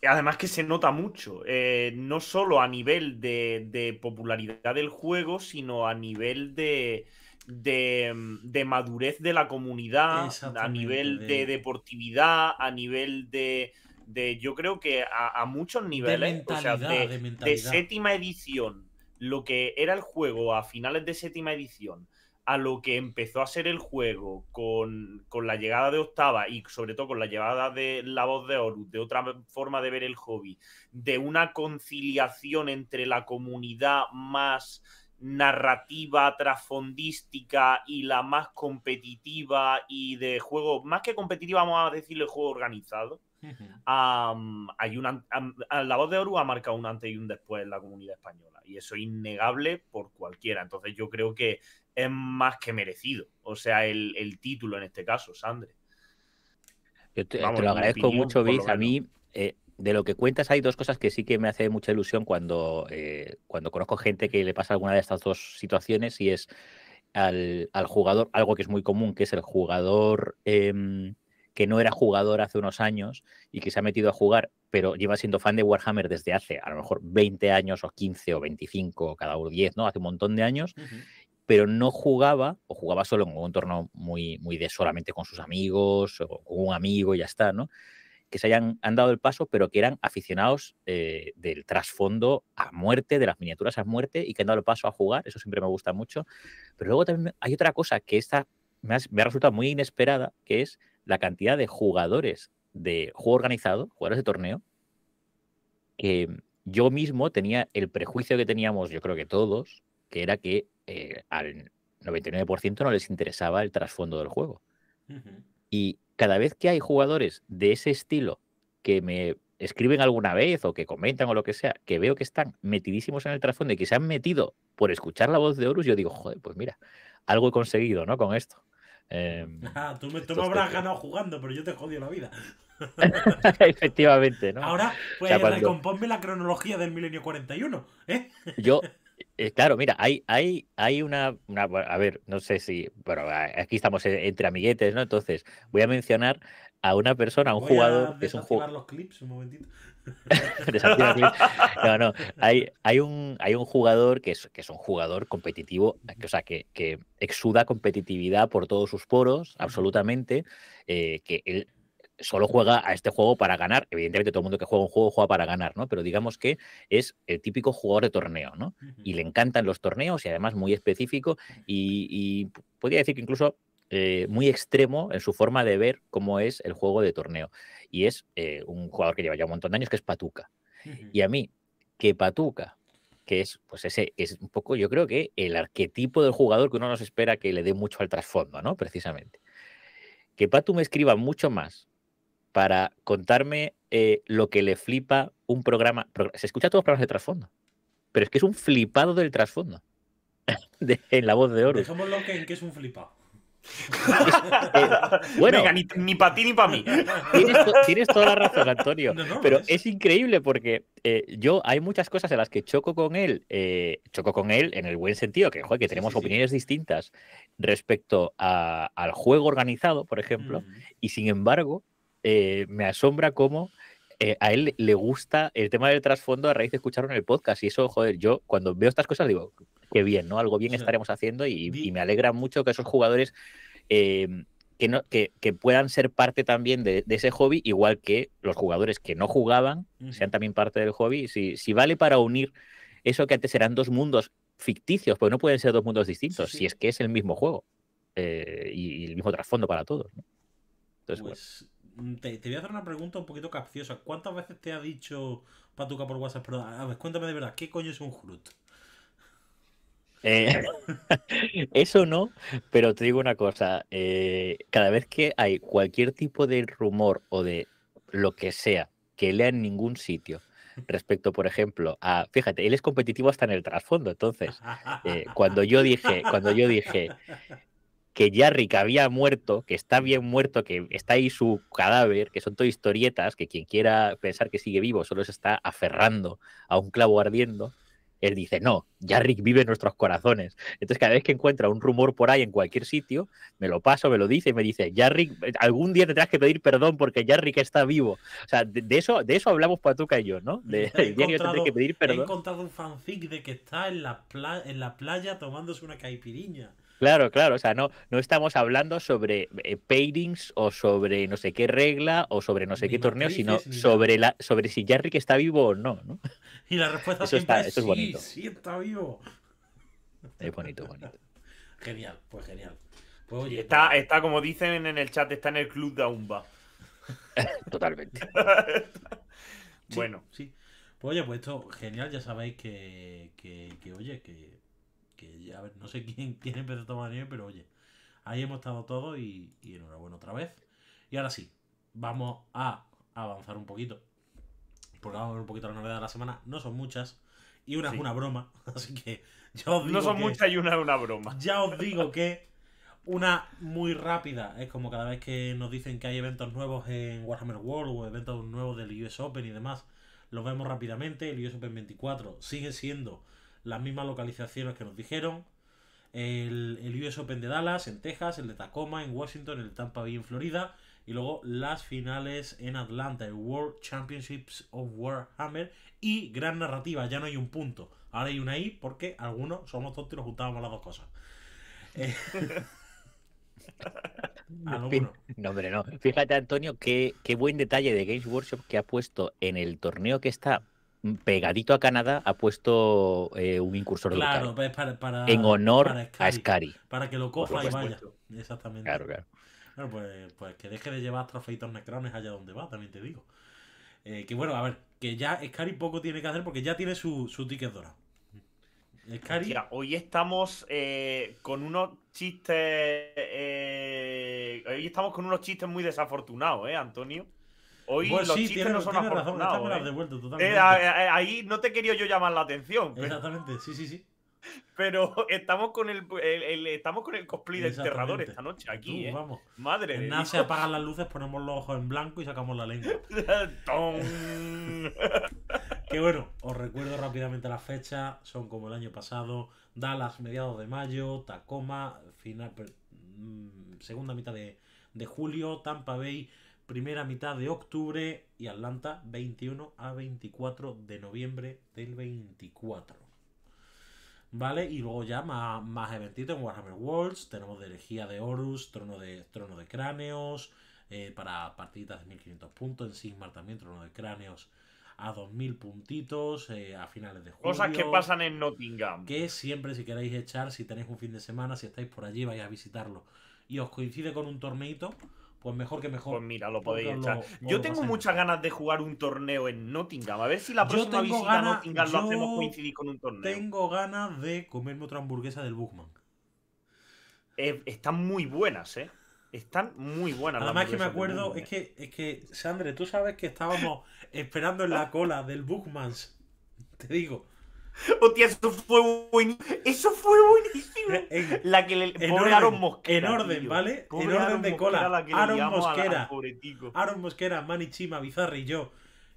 además que se nota mucho, eh, no solo a nivel de, de popularidad del juego, sino a nivel de, de, de madurez de la comunidad, a nivel de- de deportividad, a nivel de... de yo creo que a, a muchos de niveles, o sea, de- de de séptima edición, lo que era el juego a finales de séptima edición, a lo que empezó a ser el juego con, con la llegada de octava y sobre todo con la llegada de la voz de Horus, de otra forma de ver el hobby, de una conciliación entre la comunidad más narrativa, trasfondística y la más competitiva y de juego, más que competitiva, vamos a decirle juego organizado. Hay una, la voz de Oru ha marcado un antes y un después en la comunidad española. Y eso es innegable por cualquiera. Entonces yo creo que es más que merecido. O sea, el, el título en este caso, Sandre. Yo te, Vamos, te lo agradezco opinión, mucho, Viz. A mí, eh, de lo que cuentas, hay dos cosas que sí que me hace mucha ilusión cuando, eh, cuando conozco gente que le pasa alguna de estas dos situaciones y es al, al jugador, algo que es muy común, que es el jugador em, que no era jugador hace unos años y que se ha metido a jugar, pero lleva siendo fan de Warhammer desde hace a lo mejor 20 años o 15 o 25 o cada uno 10, ¿no? Hace un montón de años, pero no jugaba o jugaba solo en un entorno muy, muy de solamente con sus amigos o con un amigo y ya está, ¿no? Que se hayan han dado el paso, pero que eran aficionados eh, del trasfondo a muerte, de las miniaturas a muerte y que han dado el paso a jugar, eso siempre me gusta mucho. Pero luego también hay otra cosa que esta me ha, me ha resultado muy inesperada, que es la cantidad de jugadores de juego organizado, jugadores de torneo, que yo mismo tenía el prejuicio que teníamos, yo creo que todos, que era que eh, al 99% no les interesaba el trasfondo del juego. Y cada vez que hay jugadores de ese estilo que me escriben alguna vez o que comentan o lo que sea, que veo que están metidísimos en el trasfondo y que se han metido por escuchar la voz de Horus, yo digo, joder, pues mira, algo he conseguido, ¿no? Con esto. Em, ah, tú me, tú me habrás ganado jugando, pero yo te jodí la vida. Efectivamente, ¿no? Ahora, pues o sea, cuando... recomponme la cronología del milenio 41, ¿eh? Yo, eh, claro, mira, hay, hay, hay una, una, A ver, no sé si. Pero aquí estamos entre amiguetes, ¿no? Entonces, voy a mencionar a una persona, a un voy jugador a que es un jugador. los clips un momentito. no, no. Hay, hay, un, hay un jugador que es, que es un jugador competitivo, que, o sea, que, que exuda competitividad por todos sus poros, absolutamente. Eh, que él solo juega a este juego para ganar. Evidentemente, todo el mundo que juega un juego juega para ganar, ¿no? Pero digamos que es el típico jugador de torneo, ¿no? Y le encantan los torneos y además muy específico y, y podría decir que incluso eh, muy extremo en su forma de ver cómo es el juego de torneo. Y es eh, un jugador que lleva ya un montón de años, que es Patuca. Y a mí, que Patuca, que es, pues ese, es un poco, yo creo que el arquetipo del jugador que uno nos espera que le dé mucho al trasfondo, ¿no? Precisamente. Que Patu me escriba mucho más para contarme eh, lo que le flipa un programa. Se escucha todos los programas de trasfondo, pero es que es un flipado del trasfondo. en la voz de oro. Dejémoslo que, en que es un flipado. Eh, bueno, Venga, ni, ni para ti ni para mí. Tienes, to tienes, toda la razón, Antonio. No, no, pero es... es increíble porque eh, yo hay muchas cosas en las que choco con él, eh, choco con él en el buen sentido, que, joder, que tenemos sí, sí, opiniones sí. distintas respecto a, al juego organizado, por ejemplo, Mm. y sin embargo, eh, me asombra cómo eh, a él le gusta el tema del trasfondo a raíz de escucharlo en el podcast. Y eso, joder, yo cuando veo estas cosas digo, qué bien, ¿no? Algo bien Sí. estaremos haciendo y, me alegra mucho que esos jugadores eh, que, no, que, que puedan ser parte también de, de ese hobby, igual que los jugadores que no jugaban sean también parte del hobby. Si, si vale para unir eso que antes eran dos mundos ficticios, pues no pueden ser dos mundos distintos, Sí, sí. si es que es el mismo juego eh, y, y el mismo trasfondo para todos. ¿no? Entonces. Pues mm, te, te voy a hacer una pregunta un poquito capciosa. ¿Cuántas veces te ha dicho Patuca por WhatsApp? Pero, a ver, cuéntame de verdad, ¿qué coño es un Hrut? Eh, eso no, pero te digo una cosa, eh, cada vez que hay cualquier tipo de rumor o de lo que sea que lea en ningún sitio respecto, por ejemplo, a, fíjate, él es competitivo hasta en el trasfondo, entonces, eh, cuando yo dije, cuando yo dije que Jarrick había muerto, que está bien muerto, que está ahí su cadáver, que son todo historietas, que quien quiera pensar que sigue vivo solo se está aferrando a un clavo ardiendo, él dice, no, Jarrick vive en nuestros corazones. Entonces, cada vez que encuentra un rumor por ahí en cualquier sitio, me lo paso, me lo dice y me dice, Jarrick, algún día tendrás que pedir perdón porque Jarrick está vivo. O sea, de, de eso, de eso hablamos Patuca y yo, ¿no? De, He tendré que pedir He perdón. encontrado un fanfic de que está en la, en la playa tomándose una caipiriña. Claro, claro, o sea, no, no estamos hablando sobre eh, pairings o sobre no sé qué regla o sobre no sé Ni qué torneo, sino sobre, la, sobre si Jarrick está vivo o no, ¿no? Y la respuesta Eso siempre está- es eso es sí, bonito. sí está vivo. Es bonito, bonito. Genial, pues genial. Pues oye, Está, está, como dicen en el chat, está en el club de Aumba. Totalmente. Sí, Bueno, Sí. Pues oye, pues esto, genial, ya sabéis que, que, que, oye, que, que a ver, no sé quién, quién empezó a tomar nieve, pero oye, ahí hemos estado todos y, y enhorabuena otra vez. Y ahora sí, vamos a avanzar un poquito. Porque vamos a ver un poquito la novedad de la semana. No son muchas. Y una Sí. es una broma. Así que ya os digo no son que- muchas y una es una broma. ya os digo que una muy rápida es como cada vez que nos dicen que hay eventos nuevos en Warhammer World o eventos nuevos del US Open y demás, los vemos rápidamente. El US Open 24 sigue siendo las mismas localizaciones que nos dijeron. El, el US Open de Dallas, en Texas, el de Tacoma, en Washington, el de Tampa Bay, en Florida. Y luego las finales en Atlanta, el World Championships of Warhammer. Y gran narrativa, ya no hay un punto. Ahora hay una I porque algunos somos tontos y nos juntábamos las dos cosas. Eh, algunos. No, hombre, no. Fíjate, Antonio, qué, qué buen detalle de Games Workshop que ha puesto en el torneo que está pegadito a Canadá, ha puesto eh, un incursor de Claro, pues para, para- En honor para a Scary, Scary. Para que lo coja y vaya. Exactamente. Claro, claro. Bueno, pues, pues que deje de llevar trofeitos necrones allá donde va, también te digo. Eh, que bueno, a ver, que ya Scary poco tiene que hacer porque ya tiene su, su ticket dorado. Scary, Hostia, hoy estamos eh, con unos chistes. eh, hoy estamos con unos chistes muy desafortunados, ¿eh, Antonio? Hoy pues los sí, chistes tienes, no son tienes razón, me has ¿eh? devuelto totalmente. Eh, a- ahí no te quería yo llamar la atención, pero, Exactamente, sí, sí, sí. pero estamos con el, el- el- estamos con el cosplay de enterrador esta noche aquí, Tú, ¿eh? Vamos. Madre de En nada se apagan las luces, ponemos los ojos en blanco y sacamos la lengua. Que bueno, os recuerdo rápidamente las fechas, son como el año pasado, Dallas mediados de mayo, Tacoma, final, mm, segunda mitad de, de julio, Tampa Bay primera mitad de octubre y Atlanta 21 a 24 de noviembre del 24. ¿Vale? Y luego ya más, más eventitos en Warhammer Worlds. Tenemos de herejía de Horus, trono de, trono de cráneos, eh, para partiditas de 1500 puntos. En Sigmar también, trono de cráneos a 2000 puntitos eh, a finales de julio. Cosas que pasan en Nottingham. Que siempre, si queréis echar, si tenéis un fin de semana, si estáis por allí, vais a visitarlo y os coincide con un torneito, pues mejor que mejor. Pues mira, lo podéis echar. lo- Yo lo tengo muchas ganas de jugar un torneo en Nottingham. A ver si la próxima visita a Nottingham lo hacemos coincidir con un torneo. Tengo ganas de comerme otra hamburguesa del Bugman. Eh, están muy buenas, ¿eh? Están muy buenas. las Además que me acuerdo, es que, es que, Sandre, tú sabes que estábamos esperando en la cola del Bookmans. Te digo. Hostia, eso fue buenísimo. Eso fue buenísimo. En, La que le. en pobre orden, Aaron Mosquera. en orden, tío. ¿vale? En orden Aaron de Mosquera, cola. la que Aaron la- Mosquera. tico. Aaron Mosquera, Manny Chima, Bizarri y yo.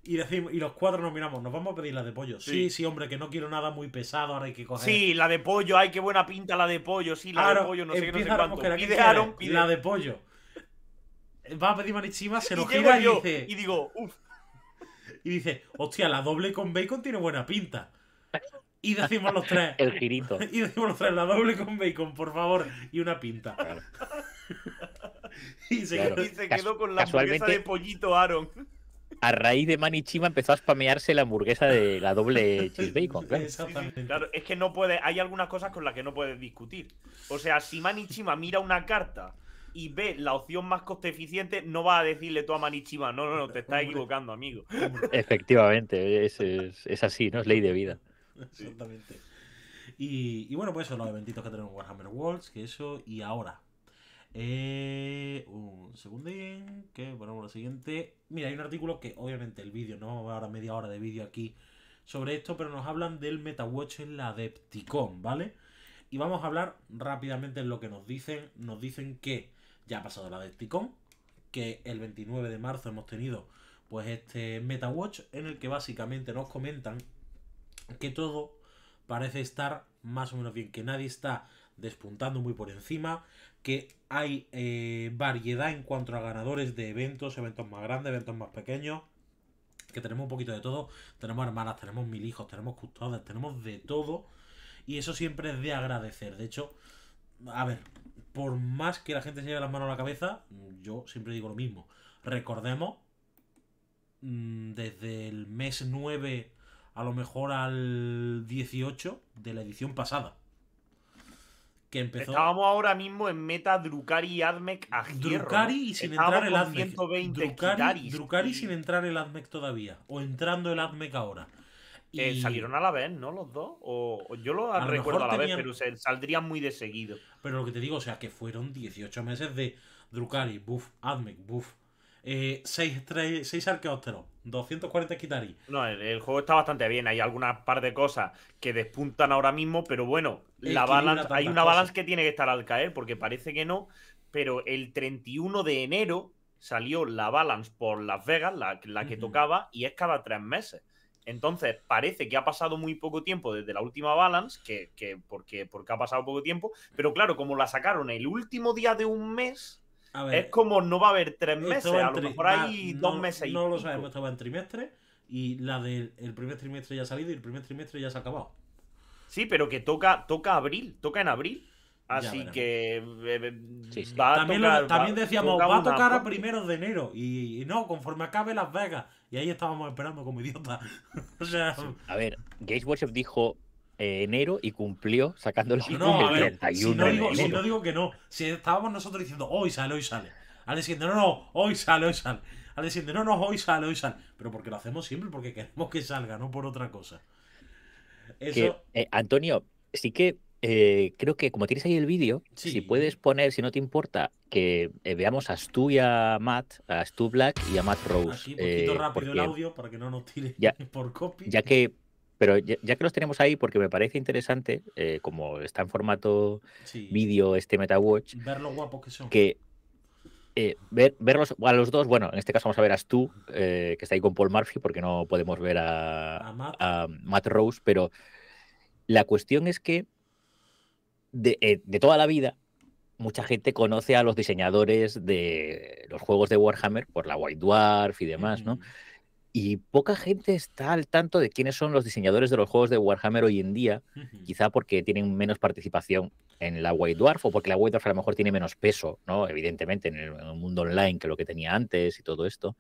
Y decimos, y los cuatro nos miramos, nos vamos a pedir la de pollo. Sí, sí, Sí. hombre, que no quiero nada muy pesado, ahora hay que coger. Sí, la de pollo. Ay, qué buena pinta la de pollo. Sí, la Aaron, de pollo. No sé qué, no sé cuánto. Mosquera, ¿qué Pide? Aaron, pide. La de pollo. Va a pedir Manny Chima, se llego gira y dice, y digo, uff. y dice, hostia, la doble con bacon tiene buena pinta. Y decimos los tres, El girito. y decimos los tres, la doble con bacon, por favor, y una pinta. Claro. Y se Claro. quedó- Y se Cas- quedó con la hamburguesa casualmente- de pollito Aaron. A raíz de Manichima empezó a spamearse la hamburguesa de la doble cheese bacon. Claro. Exactamente. Claro, es que no puede, hay algunas cosas con las que no puedes discutir. O sea, si Manichima mira una carta y ve la opción más coste eficiente, no va a decirle tú a Manichima, no, no, no, te estás equivocando, amigo. Efectivamente, es, es- es así, ¿no? Es ley de vida. Exactamente. Y, y bueno, pues eso, los eventitos que tenemos en Warhammer Worlds, que eso, y ahora. Eh, un segundín, que ponemos lo siguiente. Mira, hay un artículo que obviamente el vídeo, no vamos a ver ahora media hora de vídeo aquí sobre esto, pero nos hablan del MetaWatch en la Adepticon, ¿vale? Y vamos a hablar rápidamente en lo que nos dicen. Nos dicen que ya ha pasado la Adepticon, que el 29 de marzo hemos tenido pues este MetaWatch en el que básicamente nos comentan que todo parece estar más o menos bien, que nadie está despuntando muy por encima, que hay eh, variedad en cuanto a ganadores de eventos, eventos más grandes, eventos más pequeños, que tenemos un poquito de todo, tenemos hermanas, tenemos mil hijos, tenemos custodes, tenemos de todo, y eso siempre es de agradecer. De hecho, a ver, por más que la gente se lleve las manos a la cabeza, yo siempre digo lo mismo. Recordemos, mm, desde el mes 9 a lo mejor al 18 de la edición pasada. Que empezó Estábamos ahora mismo en meta Drukari y Admec a hierro, Drukari y sin Estábamos entrar el Admec. 120 Drukari, Drukari sin entrar el Admec todavía. O entrando el Admec ahora. eh, salieron a la vez, ¿no? Los dos. O, o yo lo A recuerdo a la tenían- vez, pero se, saldrían muy de seguido. Pero lo que te digo, o sea, que fueron 18 meses de Drukari, buff, Admec, buff. 6 arqueópteros, 240 Kitari. No, el, el juego está bastante bien. Hay algunas par de cosas que despuntan ahora mismo, pero bueno, la balance, hay una balance que tiene que estar al caer, porque parece que no. Pero el 31 de enero salió la balance por Las Vegas, la, la que tocaba, y es cada tres meses. Entonces, parece que ha pasado muy poco tiempo desde la última balance, que, que porque, porque ha pasado poco tiempo, pero claro, como la sacaron el último día de un mes, A ver, Es como no va a haber tres meses, a lo tri- mejor hay no- dos meses y No lo sabemos, esto va en trimestre. Y la del el primer trimestre ya ha salido y el primer trimestre ya se ha acabado. Sí, pero que toca, toca abril, toca en abril. Así que eh, eh, Sí, sí. va a También, lo- también va- decíamos, va a una tocar a primeros de enero. Y, y no, conforme acabe Las Vegas. Y ahí estábamos esperando como idiotas. o sea, A ver, Workshop dijo eh, enero y cumplió sacando la no, el ver, 31 si no, digo, si enero. no digo que no. Si estábamos nosotros diciendo, hoy sale, hoy sale. Al siguiente, no, no, hoy sale, hoy sale. Al siguiente, no, no, hoy sale, hoy sale. Pero porque lo hacemos siempre, porque queremos que salga, no por otra cosa. Eso, que, eh, Antonio, sí que eh, creo que como tienes ahí el vídeo, Sí. si puedes poner, si no te importa, que eh, veamos a Stu y a Matt, a Stu Black y a Matt Rose. aquí poquito eh, rápido el audio para que no nos tire Ya- por copy. ya que pero ya, ya que los tenemos ahí porque me parece interesante eh, como está en formato Sí, vídeo este MetaWatch ver lo guapos que son. que eh, ver, verlos a los dos bueno en este caso vamos a ver a Stu eh, que está ahí con Paul Murphy porque no podemos ver a, A Matt. a Matt Rose pero la cuestión es que de, de toda la vida mucha gente conoce a los diseñadores de los juegos de Warhammer por la White Dwarf y demás, ¿no? Y poca gente está al tanto de quiénes son los diseñadores de los juegos de Warhammer hoy en día, quizá porque tienen menos participación en la White Dwarf o porque la White Dwarf a lo mejor tiene menos peso, ¿no? Evidentemente, en el, en el mundo online que lo que tenía antes y todo esto.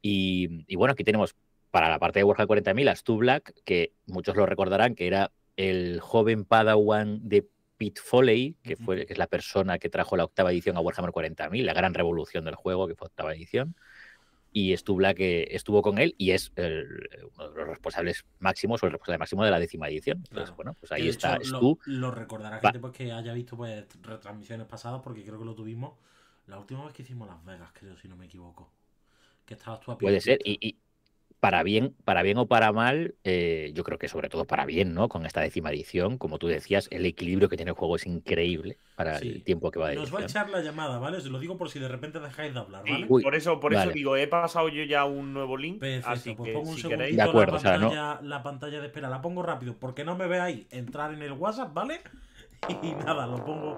Y, y bueno, aquí tenemos para la parte de Warhammer 40.000 a Stu Black, que muchos lo recordarán, que era el joven Padawan de Pete Foley, que, fue, que es la persona que trajo la octava edición a Warhammer 40.000, la gran revolución del juego, que fue octava edición y Stu Black eh, estuvo con él y es el- uno de los responsables máximos o el responsable máximo de la décima edición. Entonces, bueno, pues Que ahí de está hecho, Stu. Lo, lo recordará Va. gente pues, que haya visto pues retransmisiones pasadas, porque creo que lo tuvimos la última vez que hicimos Las Vegas, creo, si no me equivoco. Que estabas tú a Puede de ser. y para bien, para bien o para mal, eh, yo creo que sobre todo para bien, ¿no? Con esta décima edición, como tú decías, el equilibrio que tiene el juego es increíble para Sí. el tiempo que va de Nos va a echar la llamada, ¿vale? Os lo digo por si de repente dejáis de hablar, Sí, ¿vale? Uy, por eso, por eso digo, he pasado yo ya un nuevo link. Perfecto, así pues que pongo un si segundito queréis. De acuerdo, la, o sea, no- pantalla, la pantalla de espera. La pongo rápido porque no me veáis entrar en el WhatsApp, ¿vale? Y nada, lo pongo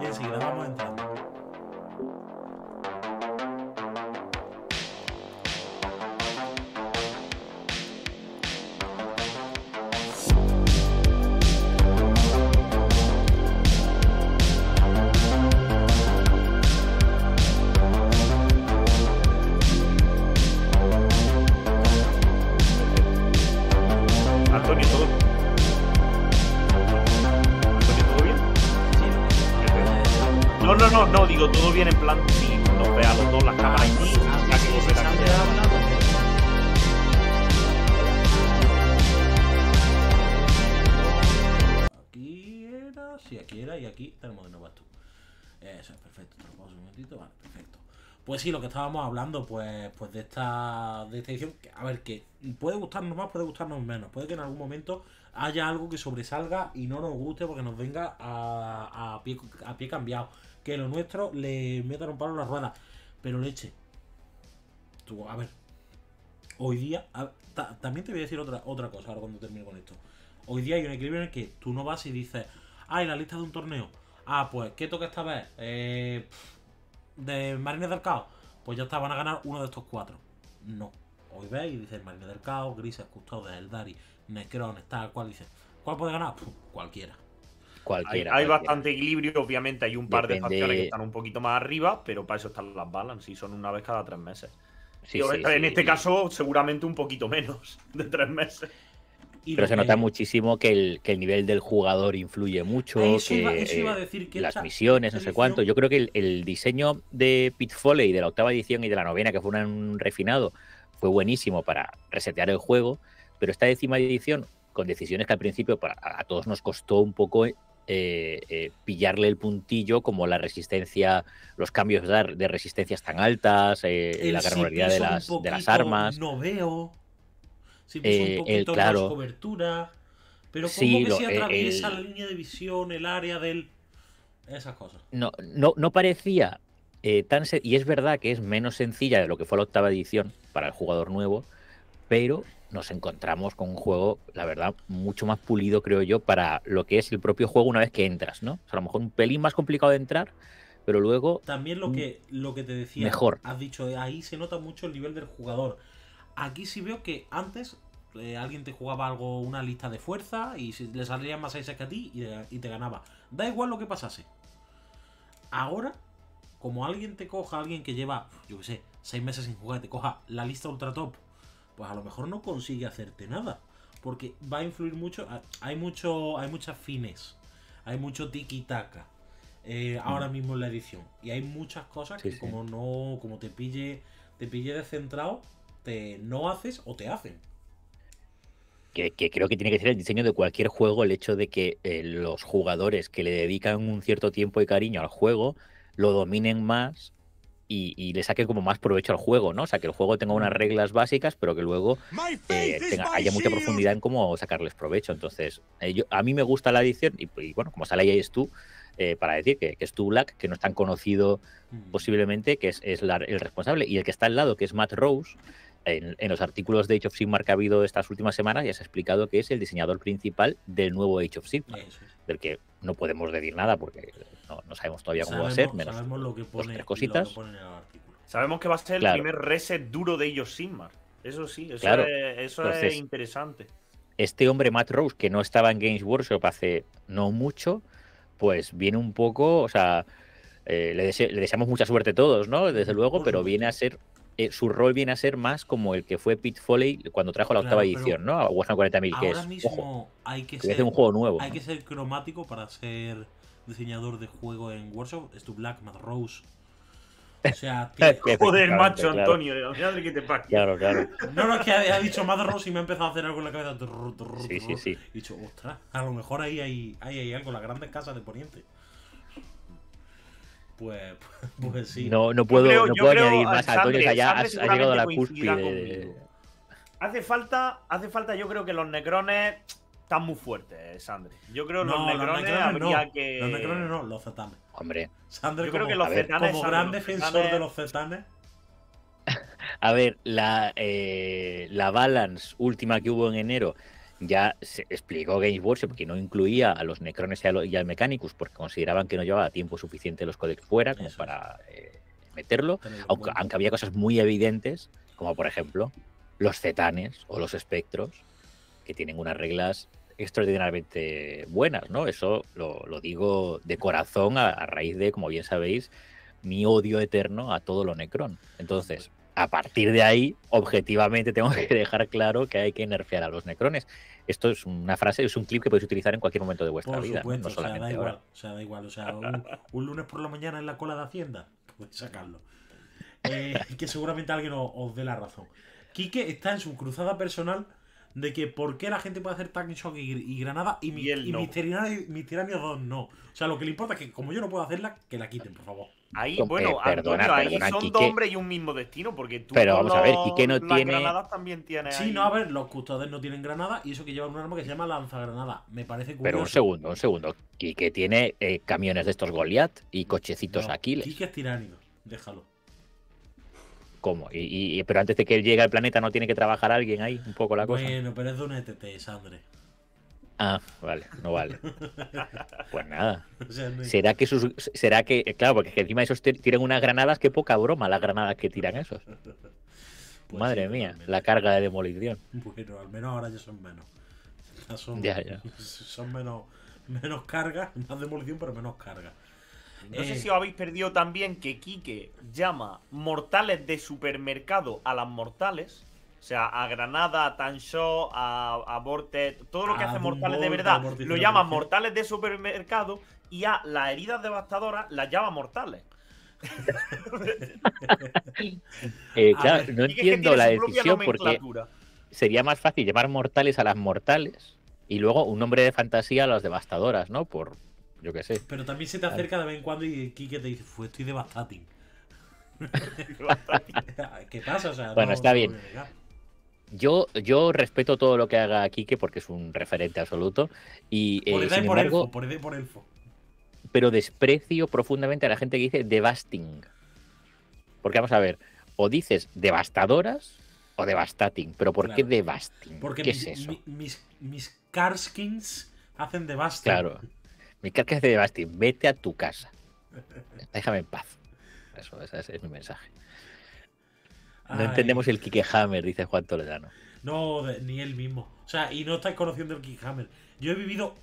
enseguida. Vamos entrando. Sí, lo que estábamos hablando, pues, pues de esta, de esta edición, a ver, que puede gustarnos más, puede gustarnos menos, puede que en algún momento haya algo que sobresalga y no nos guste porque nos venga a, a pie, a pie cambiado, que lo nuestro le metan un palo en la rueda, pero leche, tú, a ver, hoy día, también te voy a decir otra, otra cosa ahora cuando termine con esto. Hoy día hay un equilibrio en el que tú no vas y dices, ah, y la lista de un torneo. Ah, pues, ¿qué toca esta vez? Eh, de Marines del Caos. Pues ya está, van a ganar uno de estos cuatro. No. Hoy ves y dices Marines del Caos, Grises, Custodes, Eldari, Necrones, tal cual. Dices, ¿cuál puede ganar? Cualquiera. Cualquiera. hay cualquiera. bastante equilibrio, obviamente hay un par de facciones que están un poquito más arriba, pero para eso están las balance y son una vez cada tres meses. Sí, Y sí, en sí, este caso, seguramente un poquito menos de tres meses. Y Pero se que- nota muchísimo que el, que el nivel del jugador influye mucho, Eso que iba- eso iba a eh, decir que las misiones, no sé cuánto. Yo creo que el, el diseño de Pete Foley de la octava edición y de la novena, que fue un refinado, fue buenísimo para resetear el juego, pero esta décima edición, con decisiones que al principio para, a todos nos costó un poco eh, eh, pillarle el puntillo, como la resistencia, los cambios de, de resistencias tan altas, eh, la granularidad de las, de las armas. No veo. Si piso Eh, un el- poquito claro. más cobertura. Pero como Sí, que se eh, atraviesa el- la línea de visión, el área del. Esas cosas. no, no, no parecía eh, tan y es verdad que es menos sencilla de lo que fue la octava edición para el jugador nuevo, pero nos encontramos con un juego, la verdad, mucho más pulido, creo yo, para lo que es el propio juego una vez que entras, ¿no? O sea, a lo mejor un pelín más complicado de entrar, pero luego También lo que, lo que te decía, Mejor. has dicho, ahí se nota mucho el nivel del jugador. Aquí sí veo que antes eh, alguien te jugaba algo, una lista de fuerza y si le salían más aces que a ti y, y te ganaba. Da igual lo que pasase. Ahora, como alguien te coja, alguien que lleva, yo qué sé, seis meses sin jugar, te coja la lista ultra top, pues a lo mejor no consigue hacerte nada. Porque va a influir mucho, hay mucho, hay muchas fines, hay mucho tiki-taka. eh, ahora mismo en la edición. Y hay muchas cosas Sí, que sí. como no, como te pille, te pille descentrado, te no haces o te hacen. que, que creo que tiene que ser el diseño de cualquier juego el hecho de que eh, los jugadores que le dedican un cierto tiempo y cariño al juego lo dominen más y, y le saquen como más provecho al juego, ¿no? O sea, que el juego tenga unas reglas básicas, pero que luego eh, tenga- haya mucha profundidad en cómo sacarles provecho. Entonces, eh, yo- a mí me gusta la edición y, y bueno, como sale ahí es tú, eh, para decir que, que es tú Black, que no es tan conocido Mm. posiblemente, que es, es la- el responsable. Y el que está al lado, que es Matt Rose, en, en los artículos de Age of Sigmar que ha habido estas últimas semanas, ya se ha explicado que es el diseñador principal del nuevo Age of Sigmar, es. del que no podemos decir nada porque no, no sabemos todavía cómo va a ser, Sabemos, menos sabemos lo que pone, tres cositas. lo que pone en el artículo. Sabemos que va a ser Claro. el primer reset duro de ellos Sigmar. Eso sí, eso, Claro. es, eso Entonces- es interesante. este hombre Matt Rose, que no estaba en Games Workshop hace no mucho, pues viene un poco, o sea, eh, le, dese- le deseamos mucha suerte todos, ¿no? Desde luego, pero viene a ser, eh, su rol viene a ser más como el que fue Pete Foley cuando trajo la Claro, octava edición, ¿no? A Warhammer 40.000, que Ahora es, mismo ojo, hay que ser un juego nuevo. hay ¿no? que ser cromático para ser diseñador de juego en Workshop. Es tu Black Matt Rose. O sea, tío, Joder, macho, claro. Antonio. Madre que te pasa. Claro, claro. No, no, es que ha, ha dicho Mad Rose y me ha empezado a hacer algo en la cabeza. Trrr, trrr, Sí, sí, sí. He dicho, ostras, a lo mejor ahí hay, ahí hay algo, las grandes casas de Poniente. Pues, pues sí. No, no puedo, creo- no puedo creo, añadir más, Sandre, Antonio, o sea, ya has, has llegado a la cúspide. Hace falta, hace falta, yo creo que los necrones están muy fuertes, Sandre. Yo creo que No, los los necrones, necrones habría no. que. Los necrones no, los zetanes. Hombre, Sandre, Yo creo como, que los ver, zetanes. como Sandre, gran los defensor zetanes- de los zetanes. A ver, la, eh, la balance última que hubo en enero ya se explicó Games Workshop que no incluía a los Necrones y, a lo- y al Mechanicus porque consideraban que no llevaba tiempo suficiente los códex fuera como Eso para eh, meterlo, aunque, aunque había cosas muy evidentes, como por ejemplo los Cetanes o los Espectros, que tienen unas reglas extraordinariamente buenas, ¿no? Eso lo, lo digo de corazón a, a raíz de, como bien sabéis, mi odio eterno a todo lo Necron. Entonces, a partir de ahí, objetivamente tengo que dejar claro que hay que nerfear a los necrones. Esto es una frase, es un clip que podéis utilizar en cualquier momento de vuestra Por vida, ¿no? supuesto, no o sea, da igual. ahora. O sea, da igual. O sea, un, un lunes por la mañana en la cola de Hacienda, podéis sacarlo. Eh, que seguramente alguien os, os dé la razón. Quique está en su cruzada personal de que por qué la gente puede hacer Tank Shock y, y Granada y, mi, Y y no. mis Tiranios mis Tiranios 2 no. O sea, lo que le importa es que como yo no puedo hacerla, que la quiten, por favor. Ahí, bueno, eh, perdona, Antonio, ahí perdona, son Quique. dos hombres y un mismo destino, porque tú Pero vamos a ver, Quique no las tiene- granadas también tienes Sí, ahí. no, a ver, los custodes no tienen granada y eso que llevan un arma que se llama lanzagranada. Me parece curioso. Pero un segundo, un segundo. Y que tiene eh, camiones de estos Goliath y cochecitos No, Aquiles. Quique es tiránico, déjalo. ¿Cómo? Y, y- pero antes de que él llegue al planeta no tiene que trabajar alguien ahí, un poco la cosa. Bueno, pero es de un ETT, Sandre. Ah, vale, no vale. Pues nada. ¿Será que sus, será que, eh, claro, porque encima esos ti- tiran unas granadas, qué poca broma las granadas que tiran esos. Pues Madre sí, mía, la carga de demolición. Bueno, al menos ahora ya son menos. Ya son, Ya, ya. son menos, menos carga, más demolición, pero menos carga. No sé Eh, si os habéis perdido también que Quique llama mortales de supermercado a las mortales. O sea, a Granada, a Tanshot, a, a Vortex, todo lo que A hace mortales de verdad, lo llaman mortales de supermercado y a las heridas devastadoras las llama mortales. Eh, claro, ver, no entiendo la decisión porque sería más fácil llamar mortales a las mortales y luego un nombre de fantasía a las devastadoras, ¿no? Por, yo qué sé. Pero también se te acerca de vez en cuando y Kike te dice, fue estoy devastating. ¿Qué pasa? O sea, Bueno, no- está no bien. Yo, yo respeto todo lo que haga Kike porque es un referente absoluto y eh, Por edad sin y por embargo, elfo, por edad y por elfo. pero desprecio profundamente a la gente que dice devasting. Porque vamos a ver, o dices devastadoras o devastating, pero ¿por qué devasting? Porque ¿Qué mis, es eso? mi- mis, mis Karskins hacen devasting. Claro. Mi carga es de devasting, vete a tu casa. Déjame en paz. Eso, ese, ese es mi mensaje. No Ay, entendemos el Kike Hammer, dice Juan Toledano. No, de- ni él mismo. O sea, y no estáis conociendo el Kickhammer. Yo he vivido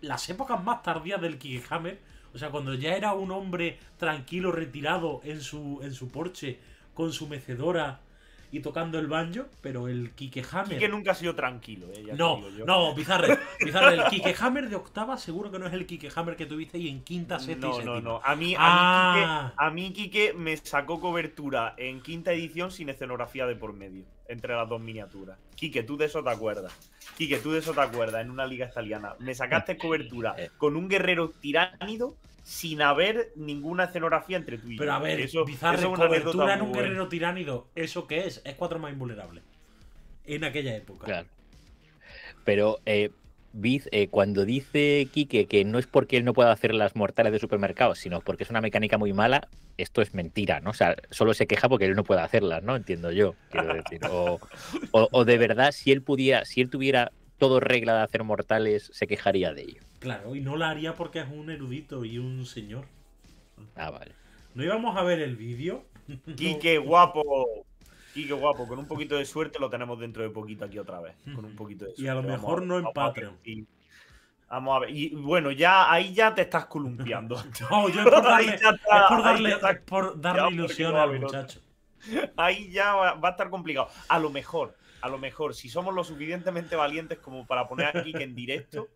las épocas más tardías del Kickhammer. O sea, cuando ya era un hombre tranquilo, retirado en su, en su porche, con su mecedora y tocando el banjo, pero el Kickhammer. Que nunca ha sido tranquilo, eh, ya No, yo. no, Bizarre, Bizarre, el Kickhammer de octava seguro que no es el Kickhammer que tuviste ahí en quinta, sexta y No, séptima. no, no. A mí, a, Ah. mí a mí Quique me sacó cobertura en quinta edición sin escenografía de por medio, entre las dos miniaturas. Quique, tú de eso te acuerdas. Quique, tú de eso te acuerdas en una liga italiana. Me sacaste cobertura Eh. con un guerrero tiránido sin haber ninguna escenografía entre tú y yo. Pero a ver, eso, Bizarre, eso es una cobertura en un guerrero tiránido, ¿eso qué es? Es cuatro más invulnerable. En aquella época. Claro. Pero eh, Biz, eh, cuando dice Quique que no es porque él no pueda hacer las mortales de supermercado, sino porque es una mecánica muy mala, esto es mentira, ¿no? O sea, solo se queja porque él no puede hacerlas, ¿no? Entiendo yo, quiero decir. O, o- o de verdad, si él pudiera, si él tuviera todo regla de hacer mortales, se quejaría de ello. Claro, y no la haría porque es un erudito y un señor. Ah, vale. ¿No íbamos a ver el vídeo? Quique, guapo. Quique, guapo. Con un poquito de suerte lo tenemos dentro de poquito aquí otra vez. Con un poquito de Y a lo suerte. mejor no en vamos a ver Patreon. Vamos a ver. Y bueno, ya ahí ya te estás columpiando. No, yo es por Ahí darle, ya está, es por darle, está. es por darle ilusión no al muchacho. Ahí ya va, va a estar complicado. A lo mejor, a lo mejor, si somos lo suficientemente valientes como para poner a Quique en directo,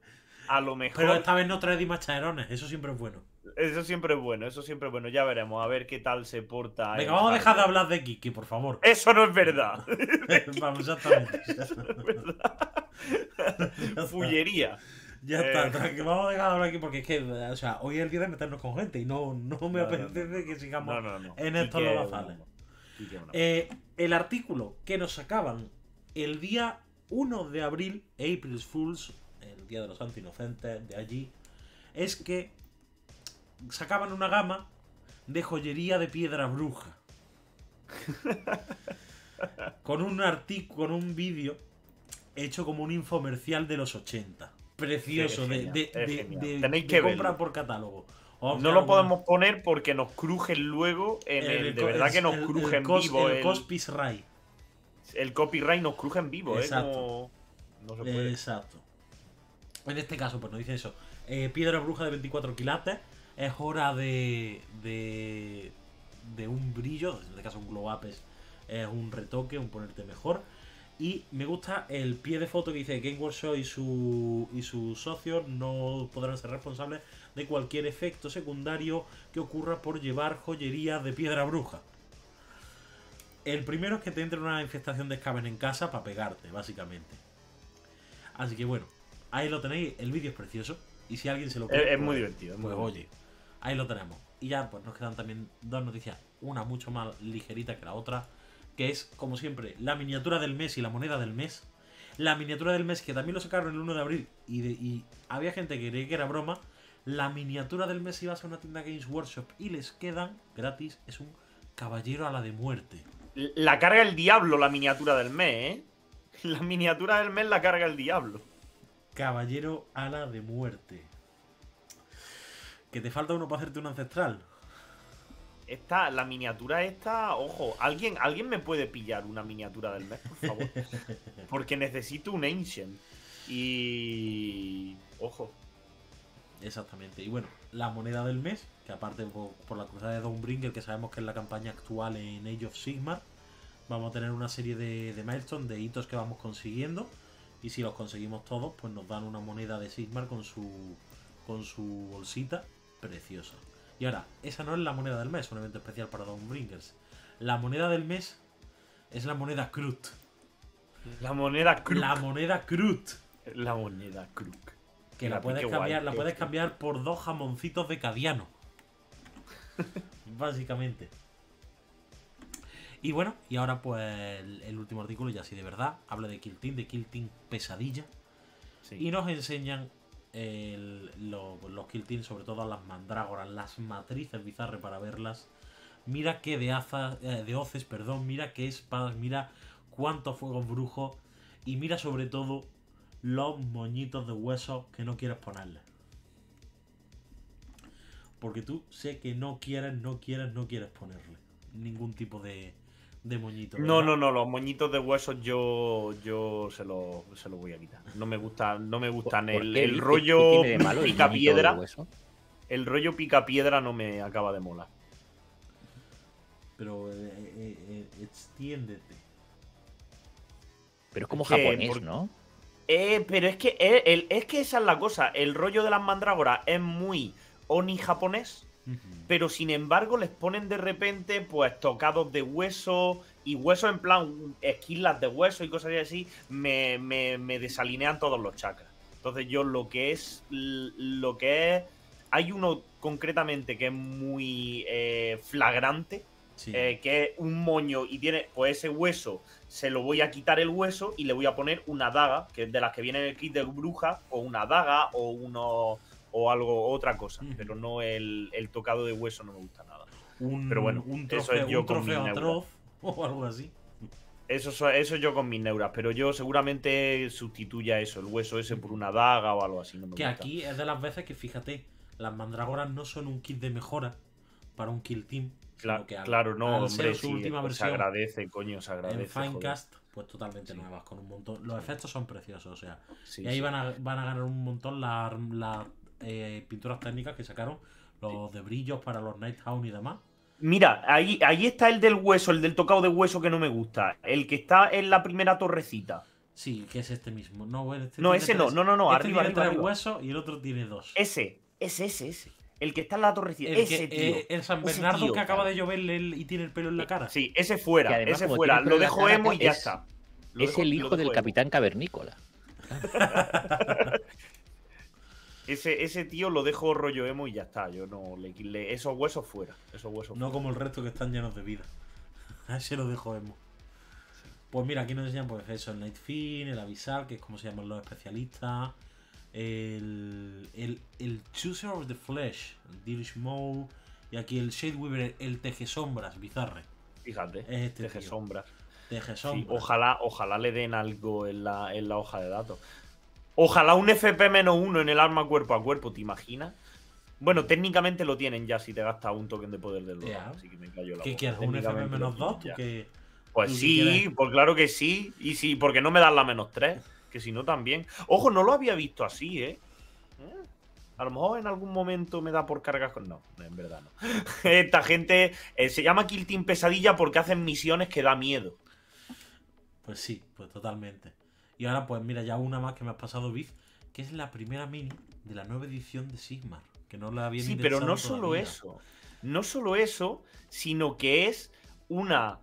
a lo mejor. Pero esta vez no trae dimachaerones, eso siempre es bueno. Eso siempre es bueno, eso siempre es bueno. Ya veremos, a ver qué tal se porta. Venga, vamos a dejar de hablar de Kiki, por favor. Eso no es verdad. Vamos, exactamente. Fullería. Ya está, Eh. tranqui, vamos a dejar de hablar aquí porque es que, o sea, hoy es el día de meternos con gente y no, no me No, no, apetece que sigamos No, no, no. en estos lodazales. no. No. Eh, el artículo que nos sacaban el día 1 de abril, April's Fools, el día de los santos inocentes de allí, es que sacaban una gama de joyería de piedra bruja. con un artículo, con un vídeo hecho como un infomercial de los 80. Precioso, de, de, de- de- Tenéis de que compra verlo. por catálogo. No lo podemos poner porque nos crujen luego en el, de verdad el- que nos el- cruje el en cos- vivo. el El, Cospis Rai. El copyright nos cruje en vivo, ¿eh? Exacto. Como- No se puede. Exacto. En este caso, pues nos dice eso. Eh, piedra bruja de 24 quilates. Es hora de, de. de un brillo. En este caso, un glow up es, es un retoque, un ponerte mejor. Y me gusta el pie de foto que dice Game Workshop y, su, y sus socios no podrán ser responsables de cualquier efecto secundario que ocurra por llevar joyería de piedra bruja. El primero es que te entre una infestación de escaben en casa para pegarte, básicamente. Así que bueno, ahí lo tenéis. El vídeo es precioso. Y si alguien se lo quiere. es muy pues- divertido. es muy Pues divertido. oye, ahí lo tenemos. Y ya pues nos quedan también dos noticias. Una mucho más ligerita que la otra. Que es, como siempre, la miniatura del mes y la moneda del mes. La miniatura del mes, que también lo sacaron el 1 de abril. Y, de- y había gente que creía que era broma. La miniatura del mes iba a ser una tienda Games Workshop. Y les quedan gratis. Es un caballero a la de muerte. La carga el diablo, la miniatura del mes, ¿eh? La miniatura del mes la carga el diablo. Caballero ala de muerte. Que te falta uno para hacerte un ancestral. Esta, la miniatura esta, ojo, ¿alguien, alguien me puede pillar una miniatura del mes, por favor. Porque necesito un Ancient. Y. Ojo. Exactamente. Y bueno, la moneda del mes, que aparte por, por la cruzada de Dawnbringer, que sabemos que es la campaña actual en Age of Sigmar, vamos a tener una serie de, de milestones, de hitos que vamos consiguiendo. Y si los conseguimos todos, pues nos dan una moneda de Sigmar con su, con su bolsita preciosa. Y ahora, esa no es la moneda del mes, un evento especial para Dawnbringers. La moneda del mes es la moneda Krut. La moneda Kruk. La moneda Krut. La moneda Kruk. Que la puedes guay, cambiar, la puedes cambiar por dos jamoncitos de Cadiano. Básicamente. Y bueno, y ahora pues el, el último artículo, ya sí de verdad, habla de Kill Team, de Kill Team Pesadilla. Sí. Y nos enseñan el- lo- los Kill Team, sobre todo las mandrágoras, las matrices bizarras para verlas. Mira qué de, azas, eh, de hoces, perdón, mira qué espadas, mira cuántos fuegos brujos. Y mira sobre todo los moñitos de hueso que no quieres ponerle. Porque tú sé que no quieres, no quieres, no quieres ponerle ningún tipo de, de moñito. No, ¿verdad? no, no, los moñitos de huesos yo, yo se los se los voy a quitar. No me gustan, no me gustan ¿Por el, el rollo pica piedra. El rollo pica piedra no me acaba de molar. Pero eh, eh, eh, extiéndete. Pero es como Es que japonés, por- ¿no? Eh, pero es que eh, el- es que esa es la cosa. El rollo de las mandrágoras es muy oni japonés. Pero sin embargo les ponen de repente pues tocados de hueso y hueso en plan esquilas de hueso y cosas así, me, me- me desalinean todos los chakras. Entonces yo lo que es, lo que es, hay uno concretamente que es muy eh, flagrante, Sí. eh, que es un moño y tiene pues ese hueso, se lo voy a quitar el hueso y le voy a poner una daga, que es de las que viene en el kit de bruja, o una daga o uno o algo, otra cosa, pero no el, el tocado de hueso no me gusta nada. un, pero bueno, un eso trofeo, es yo un con trofeo atroz o algo así. Eso, so- eso yo con mis neuras, pero yo seguramente sustituya eso, el hueso ese por una daga o algo así. No me Que gusta. aquí es de las veces que, fíjate, las mandrágoras no son un kit de mejora para un kill team. sino Cla- que al- claro, no, al hombre, su sí, última pues se versión agradece, coño, se agradece. en joder. Finecast, pues totalmente Sí. nuevas, con un montón. Los efectos son preciosos, o sea. Sí, y ahí van a, van a ganar un montón las las, eh, pinturas técnicas que sacaron, los de brillos para los Nighthound y demás. Mira, ahí, ahí está el del hueso, el del tocado de hueso que no me gusta. El que está en la primera torrecita. Sí, que es este mismo. No, este No, ese no, tres- no, no, no, este arriba, tiene arriba, tres arriba. huesos y el otro tiene dos. Ese, ese, ese, ese. El que está en la torrecita. el, ese, que, tío. eh, el San Bernardo tío, que acaba claro. de lloverle el- y tiene el pelo en la cara. Sí, ese fuera, además, ese fuera. Lo dejo emo y ya es- está. Lo Es dejo- el hijo del emo. capitán cavernícola. Ese, ese tío lo dejo rollo emo y ya está. Yo no le, le- esos huesos fuera. Esos huesos No como el resto que están llenos de vida. A ese lo dejo emo. Pues mira, aquí nos enseñan pues eso, el Night Fin, el Avisal, que es como se llaman los especialistas. El, el, el Chooser of the Flesh, el Dirish Mole. Y aquí el Shade Weaver, el Teje Sombras, bizarre. Fíjate, Es este teje sombras. Teje Sí, Sombras. ojalá, ojalá le den algo en la, en la hoja de datos. Ojalá un FP menos uno en el arma cuerpo a cuerpo, ¿te imaginas? Bueno, técnicamente lo tienen ya si te gastas un token de poder del Ya. así que me callo la ¿Qué boca. quieres? ¿Un FM Técnicamente lo menos 2? tienen ya. Que... Pues sí, quieres? pues claro que sí. Y sí, porque no me dan la menos 3. Que si no también. Ojo, no lo había visto así, ¿eh? Eh, A lo mejor en algún momento me da por cargas con. No, en verdad no. Esta gente eh, se llama Kill Team Pesadilla porque hacen misiones que da miedo. Pues sí, pues totalmente. Y ahora, pues mira, ya una más que me has pasado, Viz, que es la primera mini de la nueva edición de Sigmar. Que no la había Sí, pero no solo eso. No solo eso, sino que es una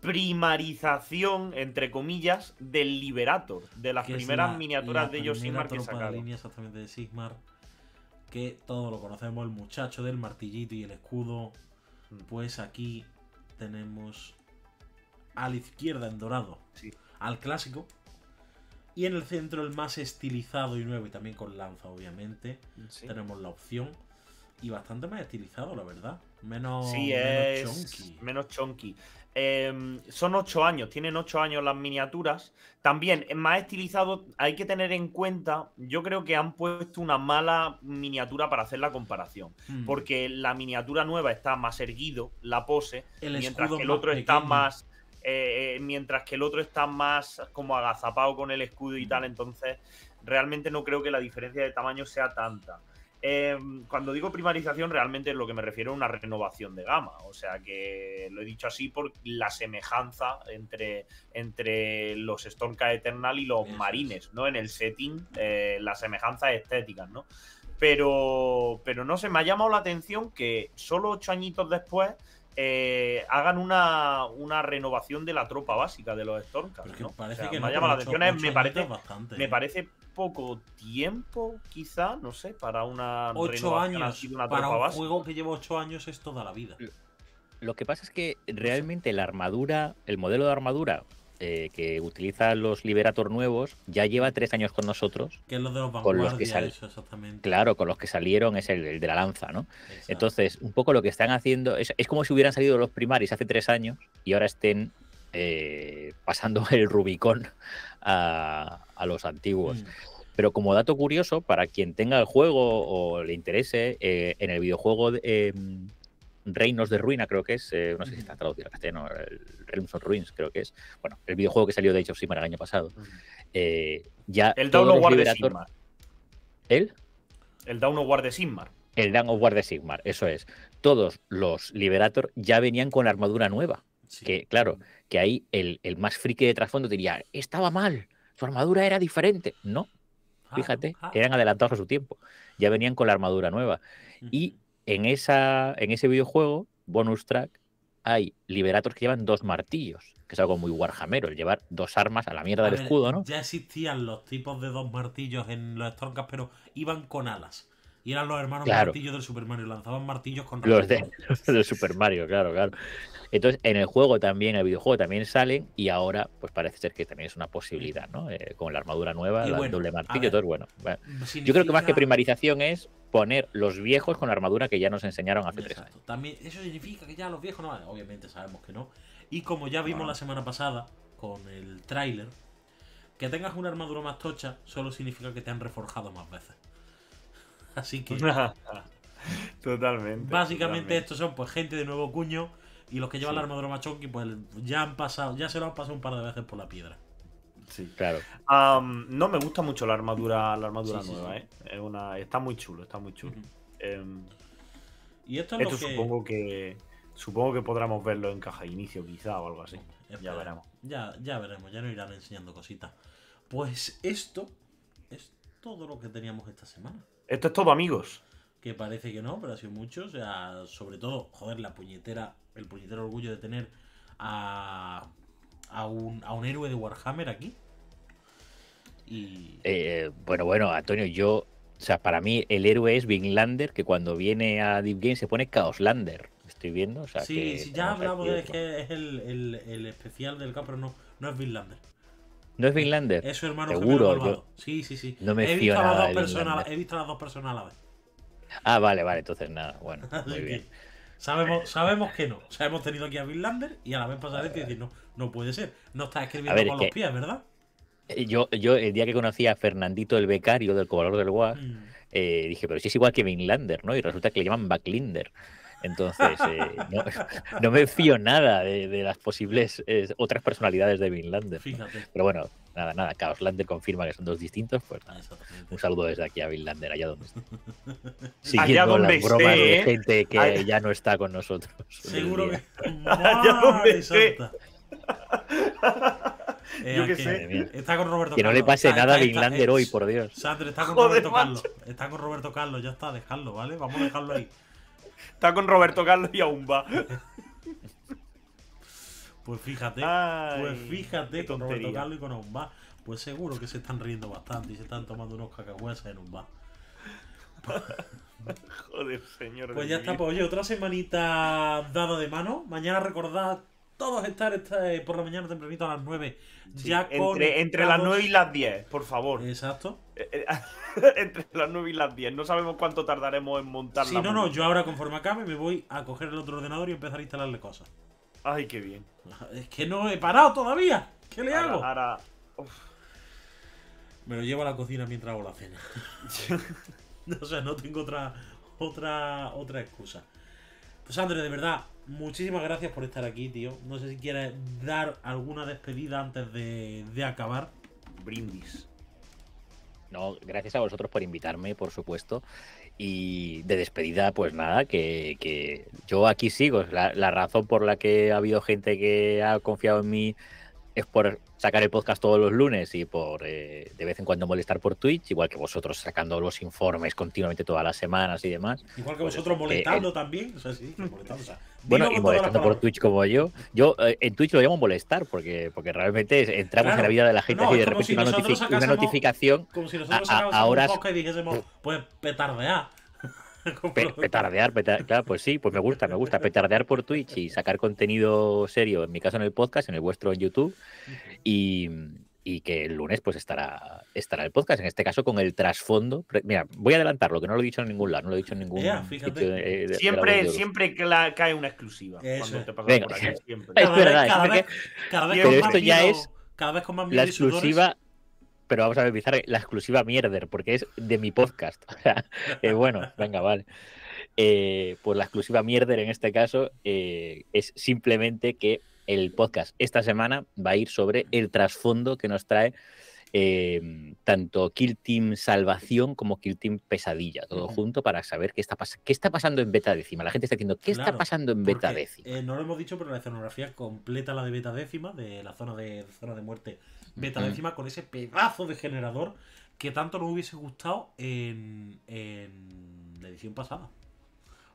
primarización, entre comillas, del Liberator, de las primeras miniaturas de ellos Sigmar que sacaron. línea exactamente de Sigmar. Que todos lo conocemos, el muchacho del martillito y el escudo. Mm. Pues aquí tenemos a la izquierda en dorado Sí. al clásico. Y en el centro el más estilizado y nuevo y también con lanza, obviamente. Sí. Tenemos la opción. Y bastante más estilizado, la verdad. Menos, Sí, menos es chunky. menos chonky. Eh, son ocho años, tienen ocho años las miniaturas. También es más estilizado, hay que tener en cuenta, yo creo que han puesto una mala miniatura para hacer la comparación. Mm. Porque la miniatura nueva está más erguido, la pose, El mientras que el otro está más. Eh, eh, mientras que el otro está más como agazapado con el escudo y tal, entonces realmente no creo que la diferencia de tamaño sea tanta. Eh, cuando digo primarización, realmente lo que me refiero a una renovación de gama. O sea que lo he dicho así por la semejanza entre, entre los Stormcast Eternal y los Eso es. marines, ¿no? En el setting, eh, las semejanzas estéticas, ¿no? Pero, pero no sé, me ha llamado la atención que solo ocho añitos después eh, hagan una, una renovación de la tropa básica de los Stormcast. Pero es que ¿no? parece O sea, que me no, ha llamado la atención, ocho- es- me parece, bastante, me ¿eh? parece poco tiempo, quizá, no sé, para una Ocho renovación años de una para tropa un básica. juego que lleva ocho años es toda la vida. Lo que pasa es que realmente la armadura, el modelo de armadura eh, que utilizan los Liberator nuevos, ya lleva tres años con nosotros. Que es lo de los Con los que sal- eso exactamente. Claro, con los que salieron es el, el de la lanza, ¿no? Exacto. Entonces, un poco lo que están haciendo es, es como si hubieran salido los primaris hace tres años y ahora estén eh, pasando el Rubicón a, a los antiguos. Mm. Pero como dato curioso, para quien tenga el juego o le interese, eh, en el videojuego de, eh, Reinos de Ruina, creo que es, eh, no sé si está traducido al castellano, el Realms of Ruins, creo que es. Bueno, el videojuego que salió de Age of Sigmar el año pasado. eh, ya El Dawn of War de Sigmar. ¿El? El Dawn of War de Sigmar. El Dawn of War de Sigmar, eso es. Todos los Liberator ya venían con la armadura nueva. Sí. Que, claro, que ahí el, el más friki de trasfondo diría, estaba mal, su armadura era diferente. No, Ah, fíjate, ah. eran adelantados a su tiempo. Ya venían con la armadura nueva. Y en, esa, en ese videojuego, bonus track, hay Liberators que llevan dos martillos, que es algo muy Warhammer, el llevar dos armas a la mierda A del ver, escudo, ¿no? Ya existían los tipos de dos martillos en los Stormcast, pero iban con alas. Y eran los hermanos Claro. martillos del Super Mario. Lanzaban martillos con Los de, rayos. los de Super Mario, claro, claro. Entonces, en el juego también, en el videojuego también salen, y ahora, pues parece ser que también es una posibilidad, ¿no? Eh, con la armadura nueva, bueno, doble martillo, ver, entonces, bueno. bueno. Yo creo que más que primarización es poner los viejos con la armadura que ya nos enseñaron hace tres Exacto. años. También, eso significa que ya los viejos no. Obviamente sabemos que no. Y como ya vimos No. la semana pasada con el tráiler, que tengas una armadura más tocha solo significa que te han reforjado más veces. Así que totalmente. básicamente totalmente. estos son pues gente de nuevo cuño y los que llevan Sí. la armadura más chonky pues ya han pasado, ya se lo han pasado un par de veces por la piedra. Sí. Claro. No me gusta mucho la armadura, la armadura Sí, nueva, sí. ¿eh? Es una, está muy chulo, está muy chulo. Em, Y esto es esto lo que supongo que supongo que podremos verlo en caja de inicio quizá o algo así. Ya veremos. Ya, ya veremos, ya nos irán enseñando cositas. Pues esto es todo lo que teníamos esta semana. Esto es todo, amigos. Que parece que no, pero ha sido mucho. O sea, sobre todo, joder, la puñetera, el puñetero orgullo de tener a, a, un, a un héroe de Warhammer aquí. Y. Eh, bueno, bueno, Antonio, yo. O sea, para mí el héroe es Vinlander, que cuando viene a Deep Game se pone Chaoslander. Estoy viendo. O sea, sí, que sí, ya hablamos de que es el, el, el especial del K, pero no, no es Vinlander. ¿No es Vinlander? Es su hermano Seguro, yo-. Sí, sí, sí. no me he, visto a las nada dos de personas, he visto a las dos personas a la vez. Ah, vale, vale, entonces nada. Bueno, muy bien. sabemos, sabemos que no. O sea, hemos tenido aquí a Vinlander y a la vez pasar y decir, no, no puede ser. No estás escribiendo ver, con es los pies, ¿verdad? Eh, Yo, yo, el día que conocí a Fernandito el becario del cobrador del WAR, Mm. eh, dije, pero si es igual que Vinlander, ¿no? Y resulta que le llaman Backlinder. Entonces, eh, no, no me fío nada de, de las posibles eh, otras personalidades de Vinlander. Pero bueno, nada, nada. Chaoslander confirma que son dos distintos. Pues Ah, exactamente. un saludo desde aquí a Vinlander, allá donde esté. Allá Siguiendo donde las bromas esté, de ¿eh? gente que Allá- ya no está con nosotros. Seguro que. Allá donde ¡Madre esté. santa! Eh, Yo qué sé. Está con Roberto Que no le pase Está- nada a está- está- Vinlander eh, hoy, por Dios. Sandro, está con Joder, Roberto macho. Carlos. Está con Roberto Carlos, ya está, dejadlo, ¿vale? Vamos a dejarlo ahí. Está con Roberto Carlos y aún va. Pues fíjate, Ay, pues fíjate con Roberto. Carlos y con Aumba. Pues seguro que se están riendo bastante y se están tomando unos cacahuetes en un bar. Joder, señor. Pues ya está, pues oye, otra semanita dada de mano. Mañana recordad todos estar este, por la mañana tempranito a las 9. Sí, ya entre, entre las conectados. 9 y las 10, por favor. Exacto. Entre las 9 y las 10. No sabemos cuánto tardaremos en montar Sí, la no, no, yo ahora conforme acabe me voy a coger el otro ordenador y empezar a instalarle cosas. Ay, qué bien. Es que no he parado todavía. ¿Qué le Ahora- hago? ahora-. Me lo llevo a la cocina mientras hago la cena. o sea, no tengo otra, otra, otra excusa. Pues André, de verdad, muchísimas gracias por estar aquí, tío. No sé si quieres dar alguna despedida antes de, de acabar. Brindis. No, gracias a vosotros por invitarme, por supuesto. Y de despedida, pues nada, que, que yo aquí sigo. La, la razón por la que ha habido gente que ha confiado en mí es por sacar el podcast todos los lunes y por eh, de vez en cuando molestar por Twitch, igual que vosotros sacando los informes continuamente todas las semanas y demás. Igual que Pues vosotros que molestando también. O sea, sí, molestando. O sea, Bueno, y molestando por. Twitch como yo. Yo eh, en Twitch lo llamo molestar porque, porque realmente entramos Claro. en la vida de la gente No, y de repente si una, nosotros notifi- una notificación Como si nosotros a- a- un podcast y dijésemos, pues petardear. Pe- petardear, peta- claro, pues sí, pues me gusta, me gusta petardear por Twitch y sacar contenido serio, en mi caso en el podcast, en el vuestro en YouTube, y, y que el lunes pues estará, estará el podcast, en este caso con el trasfondo. Mira, voy a adelantarlo, que no lo he dicho en ningún lado, no lo he dicho en ningún sitio de- de- voz Siempre, de siempre cae una exclusiva. Eso cuando es. te pasas Venga. por aquí, siempre. Es Cada vez- verdad, cada siempre vez, cada vez Pero con esto más ya es cada vez con más La sudores. Pero vamos a ver, Bizarre, la exclusiva mierder, porque es de mi podcast. O sea, eh, bueno, venga, vale. Eh, pues la exclusiva mierder en este caso eh, es simplemente que el podcast esta semana va a ir sobre el trasfondo que nos trae eh, tanto Kill Team Salvación como Kill Team Pesadilla, todo junto para saber qué está, qué está pasando en beta décima. La gente está diciendo, ¿qué está Claro, pasando en beta Porque, décima? eh, no lo hemos dicho, pero la escenografía completa la de beta décima, de la zona de zona de muerte beta Ujú. décima, con ese pedazo de generador que tanto nos hubiese gustado en, en la edición pasada.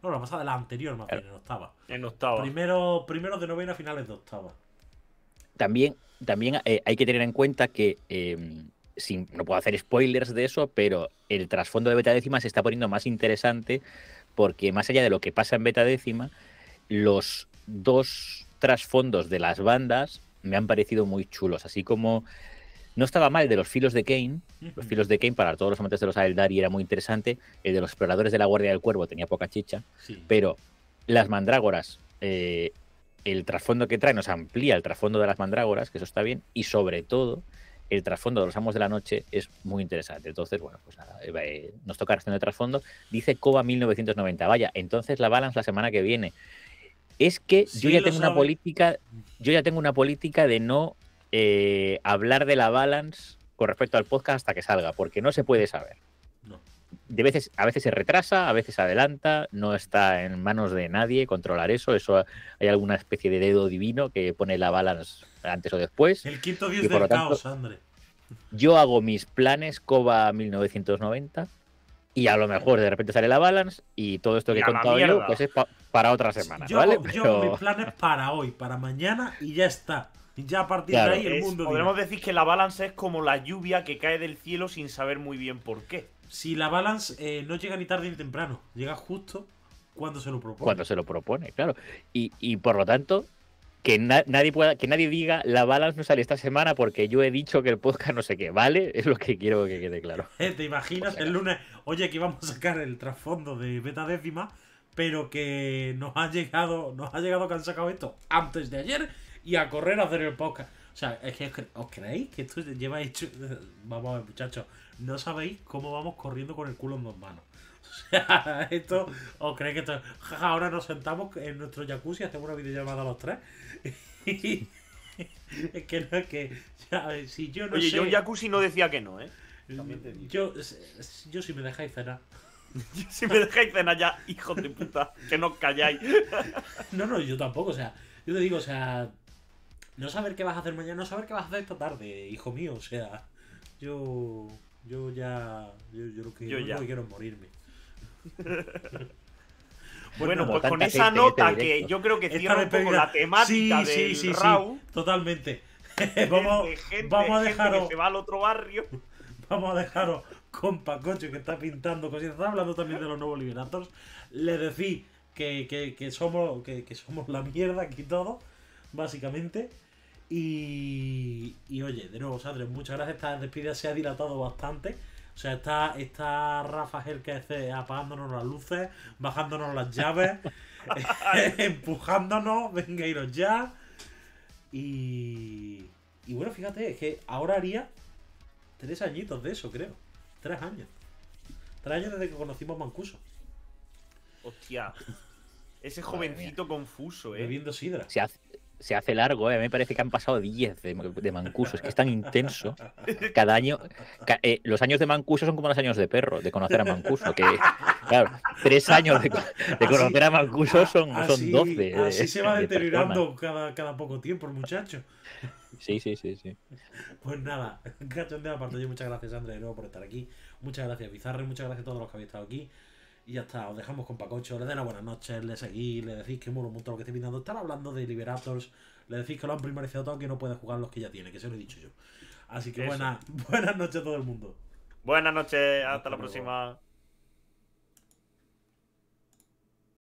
No, la pasada, la anterior más Claro. bien, en octava. En octava. Primero, primero de novena, finales de octava. También, también eh, hay que tener en cuenta que, eh, sin, no puedo hacer spoilers de eso, pero el trasfondo de beta décima se está poniendo más interesante porque más allá de lo que pasa en beta décima, los dos trasfondos de las bandas me han parecido muy chulos, así como no estaba mal el de los filos de Kane, los filos de Kane para todos los amantes de los Aeldari era muy interesante, el de los exploradores de la Guardia del Cuervo tenía poca chicha, Sí. pero las mandrágoras, eh, el trasfondo que trae nos amplía el trasfondo de las mandrágoras, que eso está bien, y sobre todo el trasfondo de los amos de la noche es muy interesante. Entonces, bueno, pues nada, eh, eh, nos toca reacción de trasfondo. Dice Coba 1990, vaya, entonces la balance la semana que viene. Es que Sí, yo ya tengo una política, yo ya tengo una política de no eh, hablar de la balance con respecto al podcast hasta que salga, porque no se puede saber No. de veces, a veces se retrasa, a veces se adelanta, no está en manos de nadie controlar eso. Eso hay alguna especie de dedo divino que pone la balance antes o después. El quinto dios del tanto- caos, André. Yo hago mis planes Coba 1990 y a lo mejor de repente sale la balance y todo esto que he contado yo pues es pa- para otra semana, Yo, ¿vale? hago- yo Pero- hago mis planes para hoy, para mañana y ya está. Y ya a partir Claro. de ahí el Es- mundo podremos dirá. decir que la balance es como la lluvia que cae del cielo sin saber muy bien por qué. Si la balance eh, no llega ni tarde ni temprano, llega justo cuando se lo propone. cuando se lo propone, claro. Y, y por lo tanto, que na- nadie pueda, que nadie diga la balance no sale esta semana porque yo he dicho que el podcast no sé qué, ¿vale? Es lo que quiero que quede claro. Eh, ¿Te imaginas el lunes? Oye, que íbamos a sacar el trasfondo de beta décima, pero que nos ha llegado, nos ha llegado que han sacado esto antes de ayer y a correr a hacer el podcast. O sea, es que os creéis que esto lleva hecho. Vamos a ver, muchachos, no sabéis cómo vamos corriendo con el culo en dos manos. O sea, esto, os creéis que esto. ahora nos sentamos en nuestro jacuzzi, hacemos una videollamada los tres. Y es que no es que. ya, si yo no Oye, sé. yo un jacuzzi no decía que no, ¿eh? También te digo. Yo, yo si me dejáis cenar. Si me dejáis cenar ya, hijos de puta, que no os calláis. No, no, yo tampoco, o sea, yo te digo, o sea, no saber qué vas a hacer mañana, no saber qué vas a hacer esta tarde, hijo mío, o sea, yo, yo ya, yo, yo lo que, Yo ya. lo que quiero es morirme. Bueno, pues con esa este nota que yo creo que cierra un poco la temática sí, del sí, sí, sí, Raw. totalmente. vamos, gente- vamos a gente dejaros, que se va al otro barrio. Vamos a dejaros con Pacocho que está pintando cositas, está hablando también de los nuevos Liberators. Le decís que, que, que somos, que, que somos la mierda aquí todos, básicamente. Y, y oye, de nuevo, Sandre, muchas gracias. Esta despedida se ha dilatado bastante. O sea, está, está Rafa Jerez apagándonos las luces, bajándonos las llaves, empujándonos, venga, iros ya. Y, y bueno, fíjate, es que ahora haría tres añitos de eso, creo. Tres años. Tres años desde que conocimos Mancuso, Hostia. Ese jovencito confuso, eh. bebiendo sidra. Se hace, se hace largo, ¿eh? A mí me parece que han pasado 10 de, de Mancuso. Es que es tan intenso. Cada año. ca- eh, los años de Mancuso son como los años de perro, de conocer a Mancuso. Que, claro, tres años de, de conocer a Mancuso son, son Así- 12. de- Así se va de deteriorando cada, cada poco tiempo el muchacho. Sí, sí, sí, sí. Pues nada, cachondeo aparte. Yo muchas gracias, André, de nuevo por estar aquí. Muchas gracias, Bizarre. Muchas gracias a todos los que habéis estado aquí. Y ya está, os dejamos con Pacocho. Le den las buenas noches, le seguís, le decís que mola un montón lo que estáis pintando. Están hablando de Liberators. Le decís que lo han primarizado todo, que no puede jugar los que ya tiene, que se lo he dicho yo. Así que buenas, buenas noches a todo el mundo. Buenas noches, hasta Hasta la luego. próxima.